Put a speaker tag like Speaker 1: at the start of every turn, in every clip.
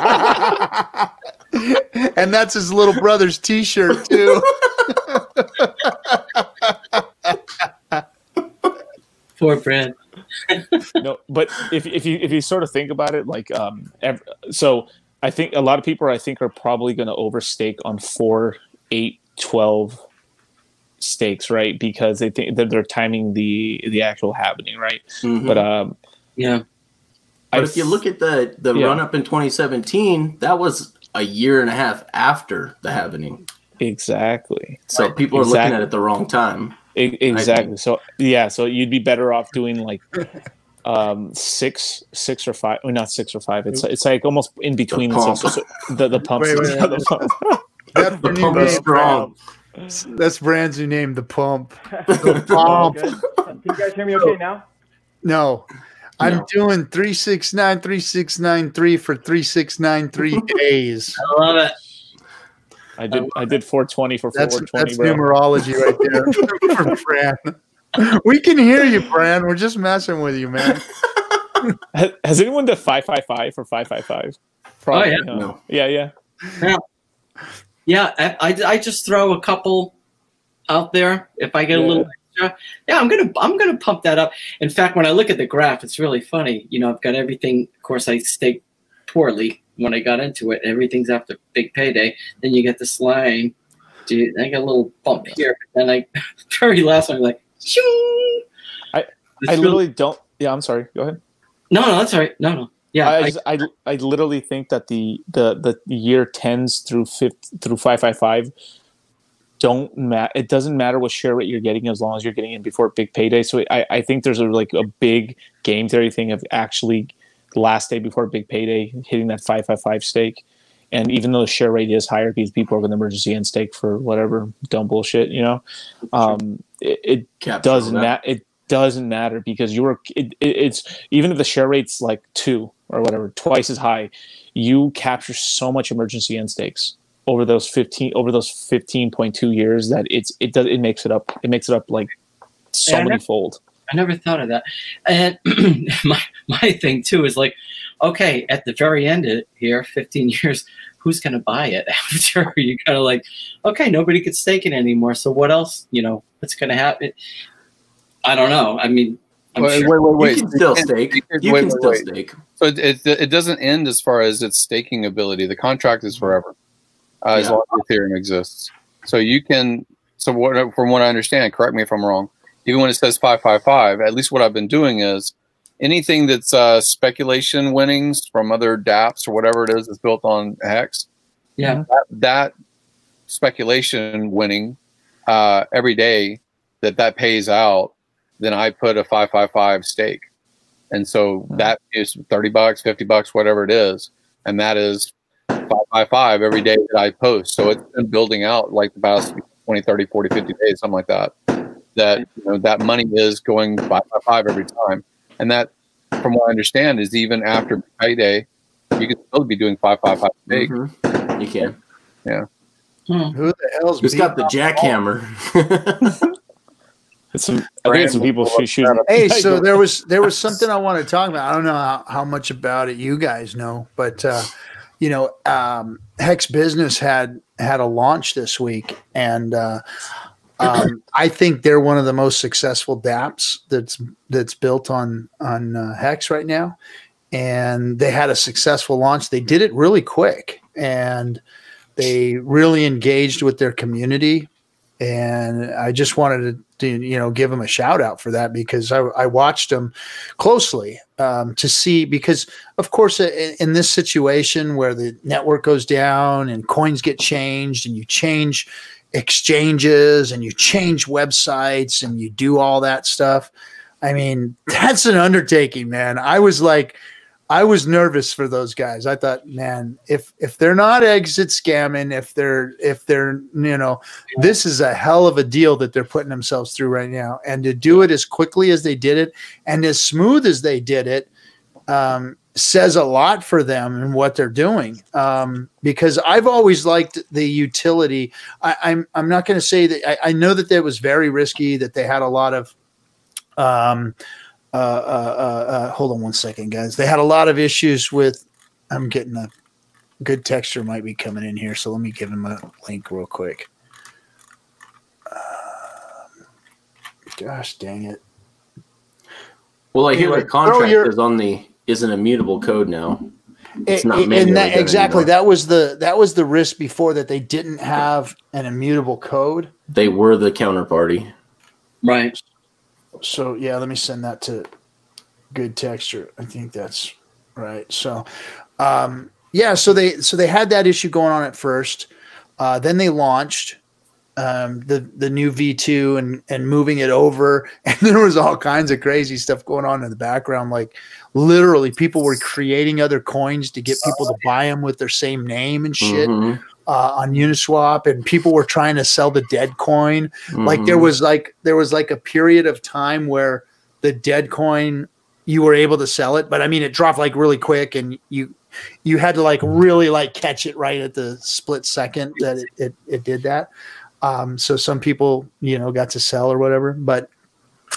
Speaker 1: and that's his little brother's T-shirt too.
Speaker 2: Poor Bran.
Speaker 3: no, but if if you if you sort of think about it, like um, ev- so I think a lot of people I think are probably going to overstake on four, eight, 12 stakes, right? Because they think that they're timing the the actual happening, right?
Speaker 4: Mhm.
Speaker 3: But um,
Speaker 2: Yeah.
Speaker 4: But
Speaker 3: I
Speaker 4: if you look at the the
Speaker 3: Yeah.
Speaker 4: run up in 2017, that was a year and a half after the happening.
Speaker 3: exactly,
Speaker 4: So people are looking at it the wrong time.
Speaker 3: E- exactly. So yeah, so you'd be better off doing like um six six or five or not six or five it's it's like almost in between the,
Speaker 4: pump.
Speaker 3: so- so- the, the pumps
Speaker 1: Wait, wait,
Speaker 3: yeah, the pump.
Speaker 1: That's
Speaker 4: The pump is
Speaker 1: name,
Speaker 4: strong.
Speaker 1: Bran. That's Bran's new name, the pump.
Speaker 5: All
Speaker 1: Pump.
Speaker 5: good. Can you guys hear me okay now?
Speaker 1: No. I'm
Speaker 4: No.
Speaker 1: doing 369 3693 for 3693 days.
Speaker 2: I love it.
Speaker 3: I did I did 420 for
Speaker 1: That's
Speaker 3: 420
Speaker 1: that's
Speaker 3: bro.
Speaker 1: numerology right there for Fran. We can hear you, Fran. We're just messing with you, man.
Speaker 3: Has, has anyone done 555 for 555
Speaker 2: Oh, yeah.
Speaker 4: No.
Speaker 3: yeah yeah
Speaker 2: Yeah, I, I, I just throw a couple out there if I get a little extra. Yeah, I'm gonna I'm gonna pump that up. In fact, when I look at the graph, it's really funny. You know, I've got everything. Of course, I staked poorly when I got into it. Everything's after big payday. Then you get this line. Dude, I got a little bump here. But then I very last one, I'm like, shoo.
Speaker 3: I- I literally don't yeah I'm sorry go ahead
Speaker 2: no no that's all right no no yeah
Speaker 3: I,
Speaker 2: I-
Speaker 3: just, I I literally think that the the the year tens through fifth through five five five don't matter. It doesn't matter what share rate you're getting as long as you're getting in before big payday. So I, I think there's a like a big game theory thing of actually last day before big payday hitting that five five five stake. And even though the share rate is higher because people are going to emergency end stake for whatever dumb bullshit, you know, um, it, it doesn't matter. It doesn't matter because you were. It, it, it's even if the share rate's like two or whatever, twice as high, you capture so much emergency end stakes over those fifteen over those fifteen point two years that it's it does it makes it up. It makes it up like so
Speaker 2: Yeah, I
Speaker 3: many
Speaker 2: know.
Speaker 3: fold.
Speaker 2: I never thought of that. And my my thing too is like, okay, at the very end of here, 15 years, who's going to buy it after? You kind of like, okay, nobody could stake it anymore. So what else? You know, what's going to happen? I don't know. I mean, I'm
Speaker 6: Wait,
Speaker 2: sure.
Speaker 6: wait, wait, wait.
Speaker 4: You can still stake.
Speaker 6: you can't-
Speaker 4: You
Speaker 6: wait,
Speaker 4: can
Speaker 6: wait,
Speaker 4: still
Speaker 6: wait.
Speaker 4: stake.
Speaker 6: So it, it, it doesn't end as far as its staking ability. The contract is forever, uh, as long as Ethereum exists. So you can. So what, from what I understand, correct me if I'm wrong. Even when it says five five five, at least what I've been doing is anything that's uh, speculation winnings from other DApps or whatever it is that's built on Hex.
Speaker 2: Yeah.
Speaker 6: That, that speculation winning uh, every day that that pays out, then I put a five five five stake. And so that is 30 bucks, 50 bucks, whatever it is. And that is 555 every day that I post. So it's been building out like the past 20, 30, 40, 50 days, something like that. That, you know, that money is going 555 every time. And that, from what I understand, is even after payday, you can still be doing 555 stake.
Speaker 4: Mhm. You can. Yeah.
Speaker 1: Who the hell's
Speaker 4: Who's got the jackhammer?
Speaker 3: It's some, I think some people shoot, shoot
Speaker 1: Hey, so there was there was something I want to talk about. I don't know how, how much about it you guys know, but uh, you know, um, Hex Business had had a launch this week, and uh, um, I think they're one of the most successful DApps that's that's built on on uh, Hex right now. And they had a successful launch. They did it really quick, and they really engaged with their community and I just wanted to, to, you know give them a shout out for that because I, I watched them closely um, to see because of course in, in this situation where the network goes down and coins get changed and you change exchanges and you change websites and you do all that stuff I mean that's an undertaking man. I was like I was nervous for those guys. I thought, man, if if they're not exit scamming, if they're if they're you know, this is a hell of a deal that they're putting themselves through right now, and to do it as quickly as they did it and as smooth as they did it, um, says a lot for them and what they're doing. Um, because I've always liked the utility. I, I'm I'm not going to say that I, I know that that was very risky. That they had a lot of. Um, uh, uh, uh, uh, hold on one second, guys. They had a lot of issues with. I'm getting a good texture might be coming in here, so let me give him a link real quick. Um, gosh dang it!
Speaker 4: Well, I hear
Speaker 1: Anyway,
Speaker 4: the contract
Speaker 1: your-
Speaker 4: is on the is an immutable code now. It's
Speaker 1: It-
Speaker 4: not
Speaker 1: it- and that, exactly
Speaker 4: anymore.
Speaker 1: that was the that was the risk before that they didn't have an immutable code.
Speaker 4: They were the counterparty.
Speaker 2: Right.
Speaker 1: So yeah, let me send that to good texture. I think that's right. So um, yeah, so they so they had that issue going on at first. Uh, then they launched um, the the new V2 and and moving it over, and there was all kinds of crazy stuff going on in the background. Like literally, people were creating other coins to get people to buy them with their same name and shit
Speaker 4: Mhm,
Speaker 1: uh, on Uniswap, and people were trying to sell the dead coin like there
Speaker 4: mhm.
Speaker 1: was like there was like a period of time where the dead coin you were able to sell it but i mean it dropped like really quick and you you had to like really like catch it right at the split second that it, it, it did that um, so some people you know got to sell or whatever but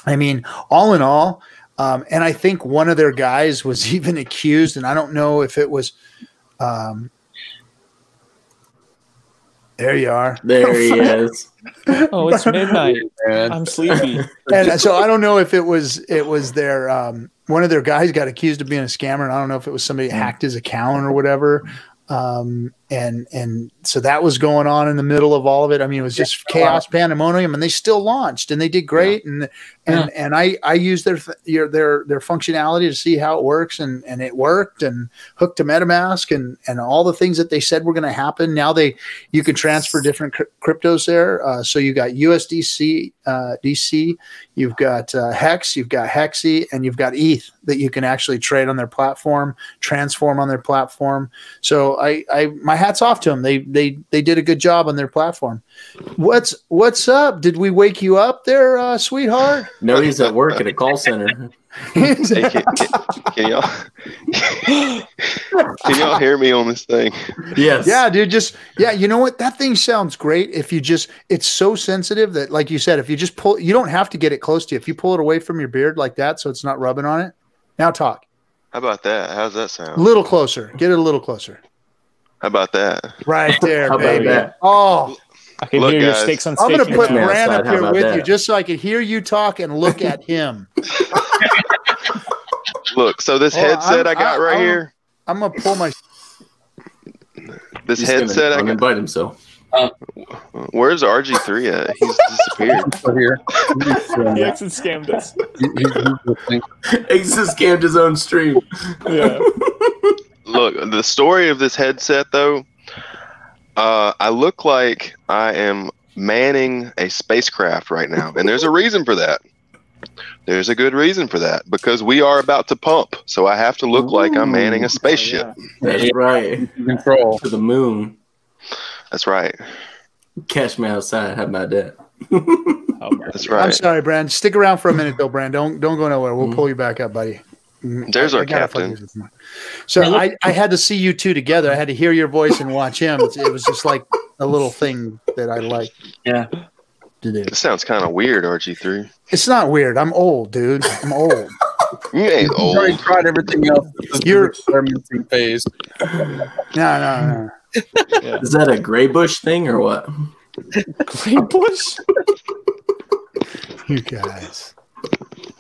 Speaker 1: i mean all in all um, and i think one of their guys was even accused and i don't know if it was um, there you are
Speaker 4: There he is.
Speaker 3: Oh, it's midnight.
Speaker 6: Man.
Speaker 3: I'm sleepy.
Speaker 1: and so I don't know if it was it was their um, one of their guys got accused of being a scammer, and I don't know if it was somebody hacked his account or whatever. Um, and and so that was going on in the middle of all of it. I mean, it was just chaos, pandemonium, and they still launched and they did great. And and and I I used their your, their their functionality to see how it works, and and it worked, and hooked to MetaMask, and and all the things that they said were going to happen. Now they you can transfer different cr- cryptos there. Uh, so you got USDC, uh, DC, you've got uh, Hex, you've got Hexy, and you've got ETH that you can actually trade on their platform, transform on their platform. So I, I my hats off to them. They they they did a good job on their platform. What's what's up? Did we wake you up there, uh, sweetheart?
Speaker 4: No, he's at work at a call center.
Speaker 7: Hey, can, can, can y'all can y'all hear me on this thing?
Speaker 4: Yes.
Speaker 1: Yeah, dude. Just yeah. You know what? That thing sounds great. If you just, it's so sensitive that, like you said, if you just pull, you don't have to get it close to you. If you pull it away from your beard like that, so it's not rubbing on it. Now talk.
Speaker 7: How about that? How's that sound?
Speaker 1: A little closer. Get it a little closer.
Speaker 7: How about that?
Speaker 1: Right there,
Speaker 4: How about
Speaker 1: baby.
Speaker 4: that?
Speaker 1: Oh,
Speaker 3: I can
Speaker 7: Look,
Speaker 3: hear your
Speaker 7: guys,
Speaker 3: stakes on
Speaker 1: I'm gonna put
Speaker 3: now.
Speaker 4: Bran
Speaker 1: up here with
Speaker 4: that?
Speaker 1: you just so I can hear you talk and look at him.
Speaker 7: Look, so this
Speaker 1: Well,
Speaker 7: headset
Speaker 1: I'm-
Speaker 7: I got
Speaker 1: I-
Speaker 7: right
Speaker 1: I'm-
Speaker 7: here,
Speaker 1: I'm gonna pull my.
Speaker 7: this
Speaker 4: He's gonna
Speaker 7: headset I got.
Speaker 4: uninvite himself.
Speaker 7: Where's RG3 at? He's disappeared.
Speaker 6: Here.
Speaker 3: He exit scammed us.
Speaker 6: He- he- he's listening.
Speaker 4: Exit scammed his own stream.
Speaker 3: Yeah.
Speaker 7: Look, the story of this headset though, uh, I look like I am manning a spacecraft right now, and there's a reason for that. There's a good reason for that because we are about to pump, so I have to look like I'm manning a spaceship.
Speaker 4: That's right.
Speaker 6: Control.
Speaker 4: To the moon.
Speaker 7: That's right.
Speaker 4: Catch me outside. How about that?
Speaker 3: Oh, my
Speaker 7: That's
Speaker 1: I'm sorry, Bran. Stick around for a minute, though, Bran. Don't don't go nowhere. We'll pull you back up, buddy. Mm,
Speaker 7: There's
Speaker 1: I-
Speaker 7: our
Speaker 1: I
Speaker 7: captain.
Speaker 1: So
Speaker 2: Hey,
Speaker 1: I, I had to see you two together. I had to hear your voice and watch him. It was just like a little thing that I like
Speaker 2: Yeah.
Speaker 1: to do.
Speaker 7: This sounds kind of weird, RG3.
Speaker 1: It's not weird. I'm old, dude. I'm old.
Speaker 7: You ain't
Speaker 6: He's already
Speaker 7: old.
Speaker 6: tried everything else. This is
Speaker 1: You're-
Speaker 6: experimenting phase.
Speaker 1: No, no, no.
Speaker 4: Is that a gray bush thing or what?
Speaker 3: Gray bush.
Speaker 1: You guys.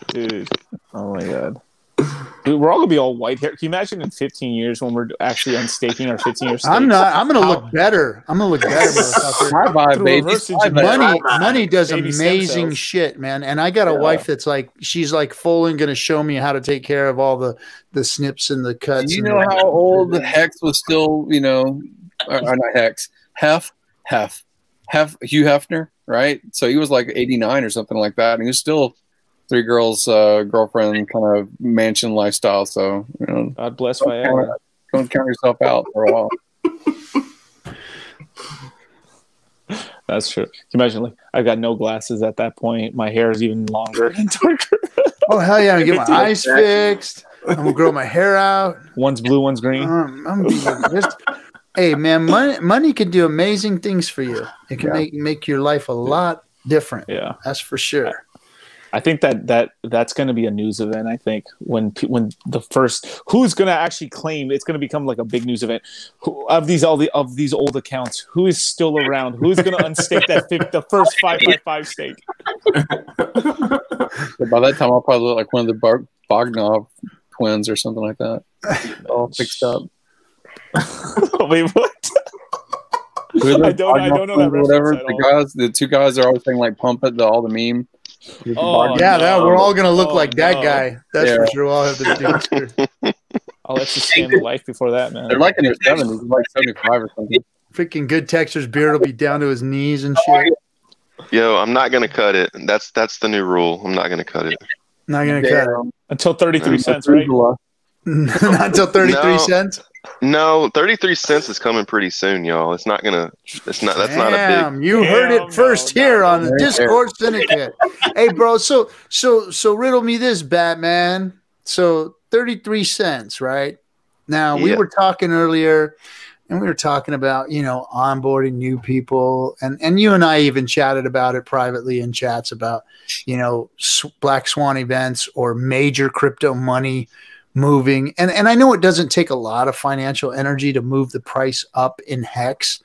Speaker 3: Dude. Oh my god. Dude, we're all gonna be all white hair. Can you imagine in 15 years when we're actually unstaking our 15 year stakes?
Speaker 1: I'm not. I'm gonna
Speaker 3: How-
Speaker 1: look better. I'm gonna look better.
Speaker 6: My vibe, baby.
Speaker 3: reverse
Speaker 6: My vibe.
Speaker 3: engineering.
Speaker 1: Money, money does
Speaker 3: Baby
Speaker 1: amazing shit, man. And I got a
Speaker 3: Yeah.
Speaker 1: wife that's like, she's like full and gonna show me how to take care of all the the snips and the cuts.
Speaker 6: Do you know
Speaker 1: the-
Speaker 6: how old Hex was still, you know, or, or not Hex, Hef, Hef, Hef, Hugh Hefner, right? So he was like 89 or something like that. And he was still three girls, uh, girlfriend kind of mansion lifestyle. So, you know,
Speaker 3: God bless
Speaker 6: don't
Speaker 3: Viagra.
Speaker 6: count, don't count yourself out for a while.
Speaker 3: That's true. Can you imagine like I've got no glasses at that point. My hair is even longer and darker.
Speaker 1: Oh hell yeah! I'm gonna get my eyes
Speaker 4: Exactly.
Speaker 1: fixed. I'm gonna grow my hair out.
Speaker 3: One's blue, one's green.
Speaker 1: Um, I'm gonna be like this. Hey man, money money can do amazing things for you. It can
Speaker 3: Yeah.
Speaker 1: make make your life a lot different.
Speaker 3: Yeah.
Speaker 1: That's for sure.
Speaker 3: I think that that that's going to be a news event. I think when when the first who's going to actually claim it's going to become like a big news event who, of these all the of these old accounts. Who is still around? Who's going to unstake that the first five five five stake?
Speaker 6: By that time, I'll probably look like one of the Bar- Bogdanov twins or something like that. All fixed up.
Speaker 3: Wait, what?
Speaker 6: Who are the
Speaker 3: I don't- I don't know that
Speaker 6: Bogdanov twins or Whatever the guys, the two guys are always saying like pump it, the, all the meme.
Speaker 3: Oh,
Speaker 1: yeah, that we're all gonna look
Speaker 3: Oh,
Speaker 1: like that
Speaker 3: no.
Speaker 1: guy. That's
Speaker 6: Yeah.
Speaker 1: for sure. We'll all have the dudes.
Speaker 3: I'll let you stand the life before that, man.
Speaker 6: They're like in their seventies, like seventy five or something.
Speaker 1: Freaking good Texter's beard will be down to his knees and shit.
Speaker 7: Yo, I'm not gonna cut it. That's that's the new rule. I'm not gonna cut it.
Speaker 1: Not gonna cut it.
Speaker 3: Until thirty three cents, right?
Speaker 1: Not until 33
Speaker 7: No.
Speaker 1: cents.
Speaker 7: No, 33 cents is coming pretty soon, y'all. It's not gonna. It's not. That's not a big.
Speaker 1: Damn, you heard
Speaker 3: Damn,
Speaker 1: it first
Speaker 3: no,
Speaker 1: here
Speaker 3: no,
Speaker 1: on the
Speaker 6: no.
Speaker 1: Discourse Syndicate. hey, bro. So, so, so, riddle me this, Batman. So, thirty-three cents, right? Now we
Speaker 7: Yeah.
Speaker 1: were talking earlier, and we were talking about you know onboarding new people, and and you and I even chatted about it privately in chats about you know Black Swan events or major crypto money moving. And and I know it doesn't take a lot of financial energy to move the price up in hex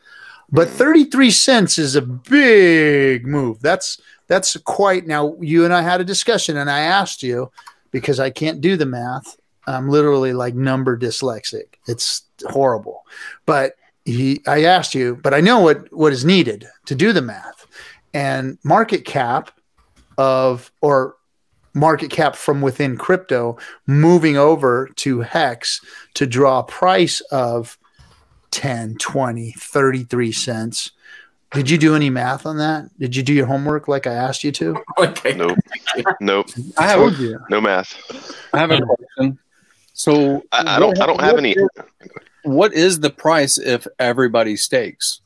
Speaker 1: but mm. 33 cents is a big move. That's that's quite now you and I had a discussion and I asked you because I can't do the math. I'm literally like number dyslexic. It's horrible. But he I asked you but I know what what is needed to do the math. And market cap of or market cap from within crypto moving over to hex to draw a price of 10 20 33 cents did you do any math on that did you do your homework like i asked you to
Speaker 4: Okay.
Speaker 7: Nope. Nope.
Speaker 6: I have
Speaker 1: Told
Speaker 6: a,
Speaker 1: you.
Speaker 7: No math.
Speaker 6: I have a question. So
Speaker 7: I, I don't. I don't have
Speaker 6: what
Speaker 7: any.
Speaker 6: is- What is the price if everybody stakes?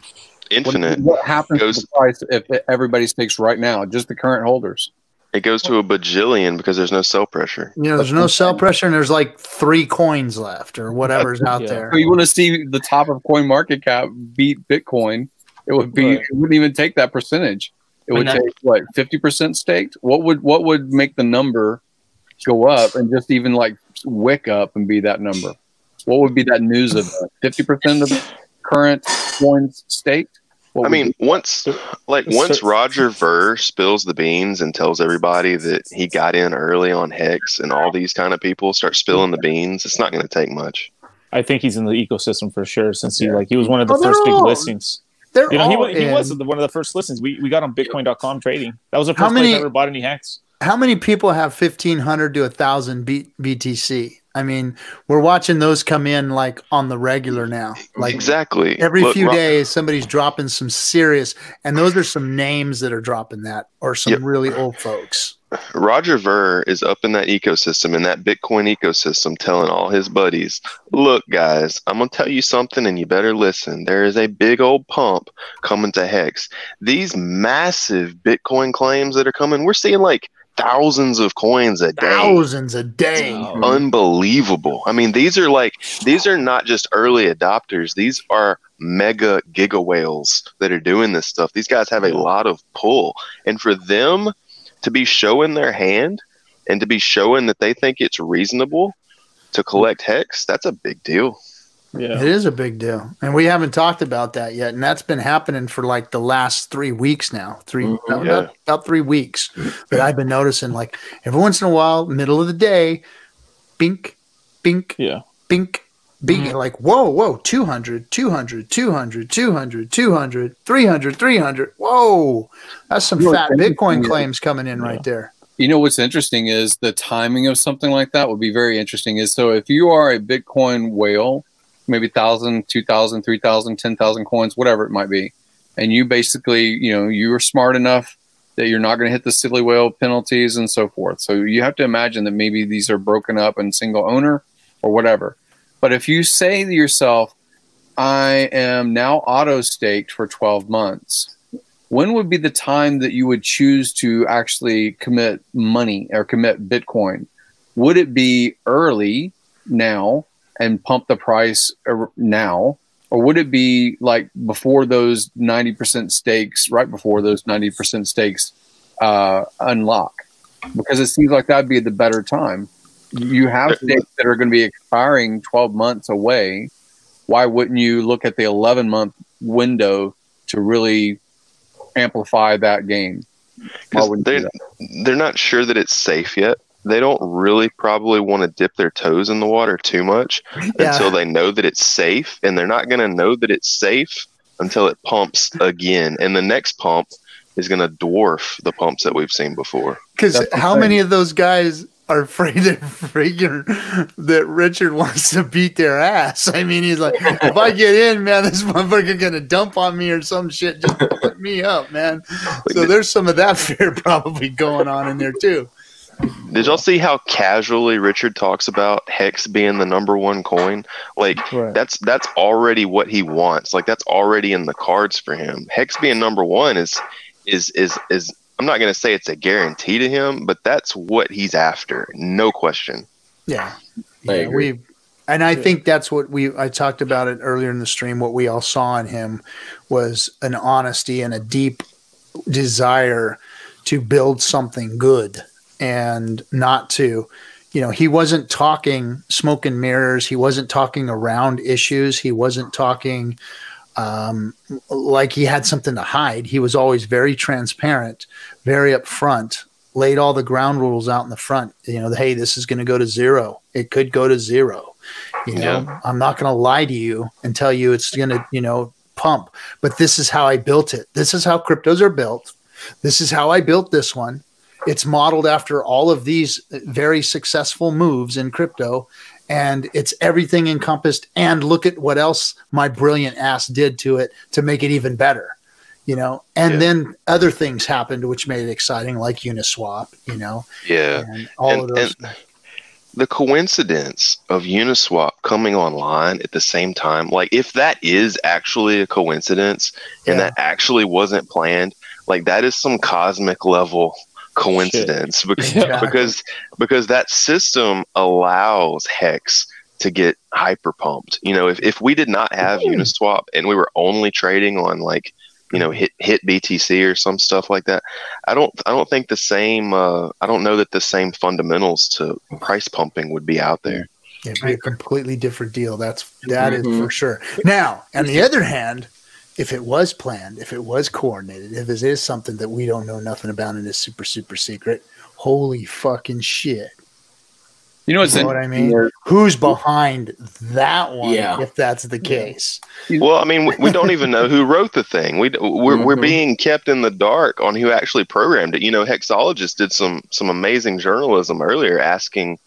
Speaker 6: What,
Speaker 7: Infinite.
Speaker 6: what happens
Speaker 7: Goes-
Speaker 6: to the price if everybody stakes right now? Just the current holders.
Speaker 7: It goes to a bajillion because there's no sell pressure.
Speaker 1: you know there's no sell pressure and there's like three coins left or whatever's out
Speaker 3: Yeah.
Speaker 1: there
Speaker 6: So you want to see the top of coin market cap beat Bitcoin? It would be.
Speaker 3: Right.
Speaker 6: It wouldn't even take that percentage. It would take what fifty percent staked. What would what would make the number go up and just even like wick up and be that number? What would be that news of fifty percent of current coins staked? What
Speaker 7: I
Speaker 6: would
Speaker 7: mean, once like
Speaker 3: It's
Speaker 7: once
Speaker 3: cer-
Speaker 7: Roger Ver spills the beans and tells everybody that he got in early on Hex, and all these kind of people start spilling the beans, it's not going to take much.
Speaker 3: I think he's in the ecosystem for sure since he like he was one of the
Speaker 1: Oh,
Speaker 3: first big
Speaker 1: all-
Speaker 3: listings.
Speaker 1: they're
Speaker 3: You know, he
Speaker 1: all
Speaker 3: was, he was one of the first listings. We, we got on Bitcoin.com trading. That was the
Speaker 1: How
Speaker 3: first
Speaker 1: many-
Speaker 3: place I ever bought any hex.
Speaker 1: how many people have 1500 to 1000 B- btc i mean we're watching those come in like on the regular now like
Speaker 7: exactly.
Speaker 1: Every
Speaker 7: Look,
Speaker 1: few
Speaker 7: Ro-
Speaker 1: days, somebody's dropping some serious, and those are some names that are dropping that, or some
Speaker 7: Yep.
Speaker 1: really old folks.
Speaker 7: Roger Ver is up in that ecosystem, in that Bitcoin ecosystem, telling all his buddies, look, guys, I'm going to tell you something and you better listen. There is a big old pump coming to Hex. These massive Bitcoin claims that are coming, we're seeing like thousands of coins a day.
Speaker 1: Thousands a day.
Speaker 3: Wow.
Speaker 7: Unbelievable. I mean, these are like, these are not just early adopters, these are mega giga whales that are doing this stuff. These guys have a lot of pull. And for them to be showing their hand and to be showing that they think it's reasonable to collect hex, that's a big deal.
Speaker 3: Yeah.
Speaker 1: It is a big deal, and we haven't talked about that yet. And that's been happening for like the last three weeks now. 3
Speaker 7: Mhm,
Speaker 1: about,
Speaker 7: yeah.
Speaker 1: about three weeks that I've been noticing. Like every once in a while, middle of the day, bink, bink,
Speaker 3: Yeah.
Speaker 1: bink, bink. Like whoa, whoa, 200, 200, 200, 200, 200, 300, 300. Whoa, that's some
Speaker 6: You know,
Speaker 1: fat Bitcoin claims coming in right there.
Speaker 6: You know what's interesting is the timing of something like that would be very interesting. Is so if you are a Bitcoin whale, maybe 1,000, 2,000, 3,000, 10,000 coins, whatever it might be, and you basically, you know, you are smart enough that you're not going to hit the silly whale penalties and so forth. So you have to imagine that maybe these are broken up in single owner or whatever. But if you say to yourself, I am now auto staked for 12 months, when would be the time that you would choose to actually commit money or commit Bitcoin? Would it be early now and pump the price er- now? Or would it be like before those 90% stakes, right before those 90% stakes uh, unlock because it seems like that'd be the better time. You have stakes that are going to be expiring 12 months away. Why wouldn't you look at the 11 month window to really amplify that game?
Speaker 7: Because they're, not sure that it's safe yet. They don't really probably want to dip their toes in the water too much
Speaker 1: Yeah.
Speaker 7: until they know that it's safe. And they're not going to know that it's safe until it pumps again. And the next pump is going to dwarf the pumps that we've seen before.
Speaker 1: Because how
Speaker 6: thing.
Speaker 1: many of those guys are afraid that freaking that Richard wants to beat their ass? I mean, he's like, if I get in, man, this motherfucker gonna dump on me or some shit just put me up, man. So there's some of that fear probably going on in there too.
Speaker 7: Did y'all see how casually Richard talks about Hex being the number one coin? Like
Speaker 3: Right.
Speaker 7: that's that's already what he wants. Like that's already in the cards for him. Hex being number one is is is is I'm not gonna say it's a guarantee to him, but that's what he's after, no question.
Speaker 1: Yeah,
Speaker 4: I
Speaker 1: yeah
Speaker 4: agree.
Speaker 1: we, and I think that's what we. I talked about it earlier in the stream. What we all saw in him was an honesty and a deep desire to build something good and not to you know he wasn't talking smoke and mirrors. He wasn't talking around issues. He wasn't talking um, like he had something to hide. He was always very transparent very upfront laid all the ground rules out in the front you know hey this is going to go to zero. It could go to zero. You know
Speaker 7: Yeah.
Speaker 1: i'm not going to lie to you and tell you it's going to you know pump but this is how i built it. This is how cryptos are built. This is how i built this one it's modeled after all of these very successful moves in crypto and it's everything encompassed and look at what else my brilliant ass did to it to make it even better you know and
Speaker 7: Yeah.
Speaker 1: then other things happened which made it exciting like uniswap you know
Speaker 7: Yeah.
Speaker 1: and all
Speaker 7: And-
Speaker 1: of those
Speaker 7: The coincidence of Uniswap coming online at the same time, like if that is actually a coincidence and
Speaker 1: Yeah.
Speaker 7: that actually wasn't planned, like that is some cosmic level coincidence because
Speaker 1: Yeah.
Speaker 7: because because that system allows hex to get hyper pumped. You know, if, if we did not have Uniswap and we were only trading on like, you know, hit HitBTC or some stuff like that, I don't I don't think the same uh, I don't know that the same fundamentals to price pumping would be out there.
Speaker 1: It'd be a completely different deal. That's that is
Speaker 4: Mhm.
Speaker 1: for sure. Now, on the other hand, if it was planned, if it was coordinated, if it is something that we don't know nothing about and is super super secret, holy fucking shit!
Speaker 6: You know
Speaker 1: You know what I mean?
Speaker 6: is-
Speaker 1: Who's behind that one?
Speaker 4: Yeah.
Speaker 1: If that's the case,
Speaker 7: Well, I mean, we, we don't even know who wrote the thing. We we're, we're
Speaker 4: Mhm.
Speaker 7: being kept in the dark on who actually programmed it. You know, Hexologist did some some amazing journalism earlier, asking,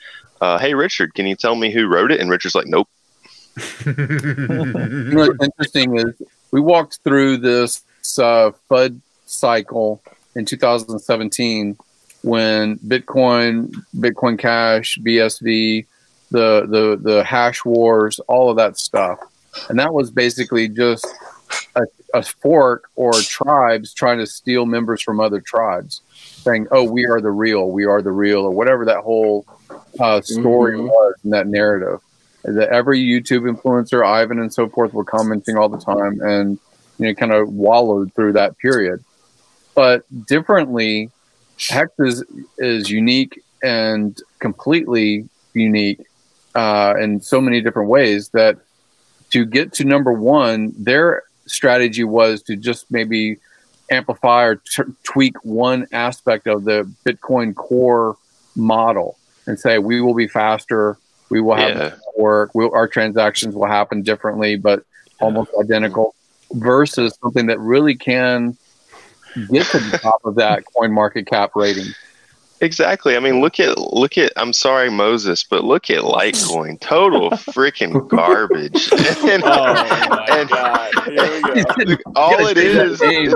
Speaker 7: uh, "Hey, Richard, can you tell me who wrote it?" And Richard's like, "Nope."
Speaker 6: you know what's interesting is we walked through this uh, FUD cycle in 2017 when Bitcoin, Bitcoin Cash, BSV, the the the hash wars, all of that stuff, and that was basically just a, a fork or tribes trying to steal members from other tribes, saying, "Oh, we are the real, we are the real," or whatever that whole uh, story
Speaker 4: Mhm.
Speaker 6: was in that narrative that every YouTube influencer, Ivan and so forth, were commenting all the time and you know kind of wallowed through that period. But differently, Hex is is unique and completely unique uh, in so many different ways that to get to number one, their strategy was to just maybe amplify or tweak one aspect of the Bitcoin core model and say we will be faster, we will have
Speaker 7: Yeah.
Speaker 6: work. We'll, our transactions will happen differently, but almost identical. Versus something that really can get to the top of that coin market cap rating.
Speaker 7: Exactly. I mean, look at look at. I'm sorry, Moses, but look at Litecoin. Total freaking garbage. and,
Speaker 3: Oh my
Speaker 7: and-
Speaker 3: god! Here we go.
Speaker 7: all it is,
Speaker 6: Hey,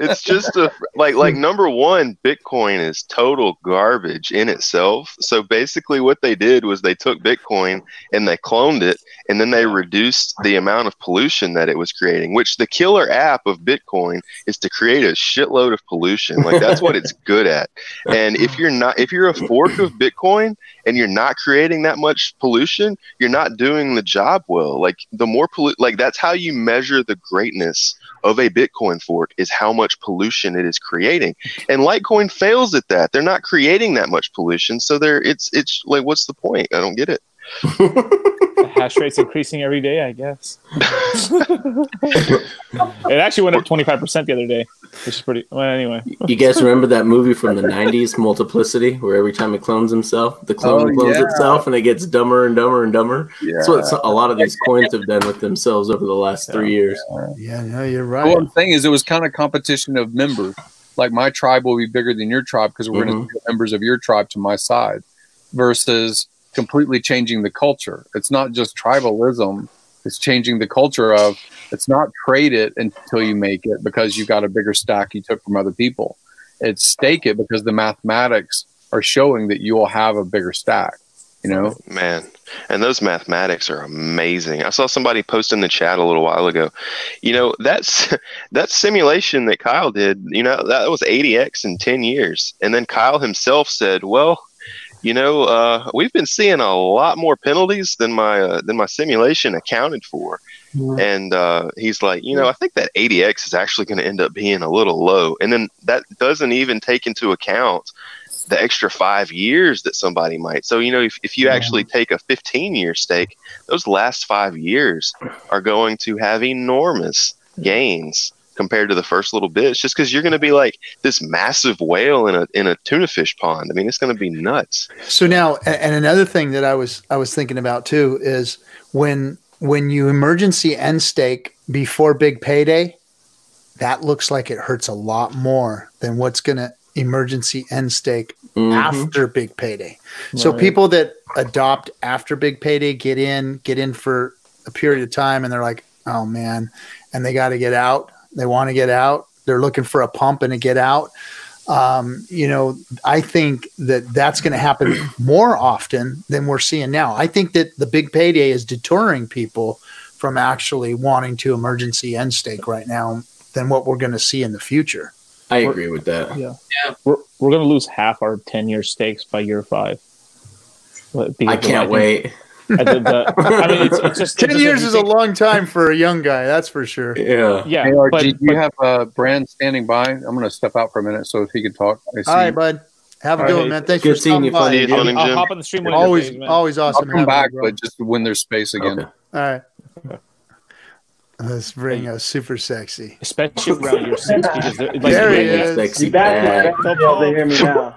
Speaker 7: it's just a like like number one bitcoin is total garbage in itself so basically what they did was they took bitcoin and they cloned it and then they reduced the amount of pollution that it was creating which the killer app of bitcoin is to create a shitload of pollution like that's what it's good at and And if you're not, if you're a fork of Bitcoin and you're not creating that much pollution, you're not doing the job well. Like the more pollu- like that's how you measure the greatness of a Bitcoin fork is how much pollution it is creating. And Litecoin fails at that. They're not creating that much pollution, so they're it's it's like what's the point? I don't get it.
Speaker 3: The hash rate's increasing every day, I guess. it actually went up 25% the other day, which is pretty. Well, anyway.
Speaker 4: You guys remember that movie from the '90s, Multiplicity, where every time it clones himself, the clone
Speaker 6: Oh,
Speaker 4: clones
Speaker 6: yeah.
Speaker 4: itself, and it gets dumber and dumber and dumber.
Speaker 7: Yeah.
Speaker 4: That's what a lot of these coins have done with themselves over the last three years.
Speaker 1: Yeah, no, you're right.
Speaker 6: What I'm saying is, it was kind of competition of members. Like my tribe will be bigger than your tribe because we're going
Speaker 4: Mhm.
Speaker 6: to members of your tribe to my side, versus completely changing the culture. It's not just tribalism; it's changing the culture of it's not trade it until you make it because you got a bigger stack you took from other people. It's stake it because the mathematics are showing that you will have a bigger stack. You know,
Speaker 7: Man, and those mathematics are amazing. I saw somebody post in the chat a little while ago. You know, that's that simulation that Kyle did, you know, that was 80x in 10 years. And then Kyle himself said, "Well, you know, uh, we've been seeing a lot more penalties than my uh, than my simulation accounted for." And uh, he's like, you know, I think that 80x is actually going to end up being a little low. And then that doesn't even take into account the extra five years that somebody might. So, you know, if, if you actually take a 15 year stake, those last five years are going to have enormous gains compared to the first little bit. It's just because you're going to be like this massive whale in a in a tuna fish pond. I mean, it's going to be nuts.
Speaker 1: So now, and another thing that I was I was thinking about too is when when you emergency end stake before big payday, that looks like it hurts a lot more than what's going to emergency end stake
Speaker 4: Mhm.
Speaker 1: after big payday. So people that adopt after big payday get in, get in for a period of time, and they're like, "Oh man," and they got to get out. They want to get out. They're looking for a pump and to get out. Um, you know, I think that that's going to happen more often than we're seeing now. I think that the big payday is deterring people from actually wanting to emergency end stake right now than what we're going to see in the future.
Speaker 4: I agree with that.
Speaker 3: Yeah. We're, we're going to lose half our 10 year stakes by year five.
Speaker 4: I can't wait.
Speaker 3: I, did the, I mean, it's, it's just.
Speaker 1: 10
Speaker 3: it's
Speaker 1: years is a long time for a young guy, that's for sure.
Speaker 4: Yeah.
Speaker 3: think- Yeah.
Speaker 6: ARG,
Speaker 3: but,
Speaker 6: do
Speaker 3: but
Speaker 6: you have uh, Bran standing by? I'm going to step out for a minute so if he could talk. I see.
Speaker 1: All right, bud. Have a good
Speaker 3: right.
Speaker 1: one, man. Thanks
Speaker 4: Good
Speaker 1: for
Speaker 4: seeing
Speaker 1: stopping
Speaker 4: you,
Speaker 1: by.
Speaker 4: Funny
Speaker 7: Hey,
Speaker 4: Jim.
Speaker 7: Funny
Speaker 3: I'll
Speaker 7: Jim.
Speaker 3: hop on the stream one of your
Speaker 1: Always,
Speaker 3: days, man.
Speaker 1: always
Speaker 6: I'll
Speaker 1: awesome.
Speaker 6: come
Speaker 1: having you,
Speaker 6: back, but just when there's space again.
Speaker 4: Okay.
Speaker 1: All right. Let's bring us super sexy.
Speaker 3: Especially around your six because they're- like,
Speaker 1: There he
Speaker 3: they're-
Speaker 1: is.
Speaker 4: Sexy
Speaker 5: You back
Speaker 4: bad.
Speaker 5: there. You'll be able to hear me now.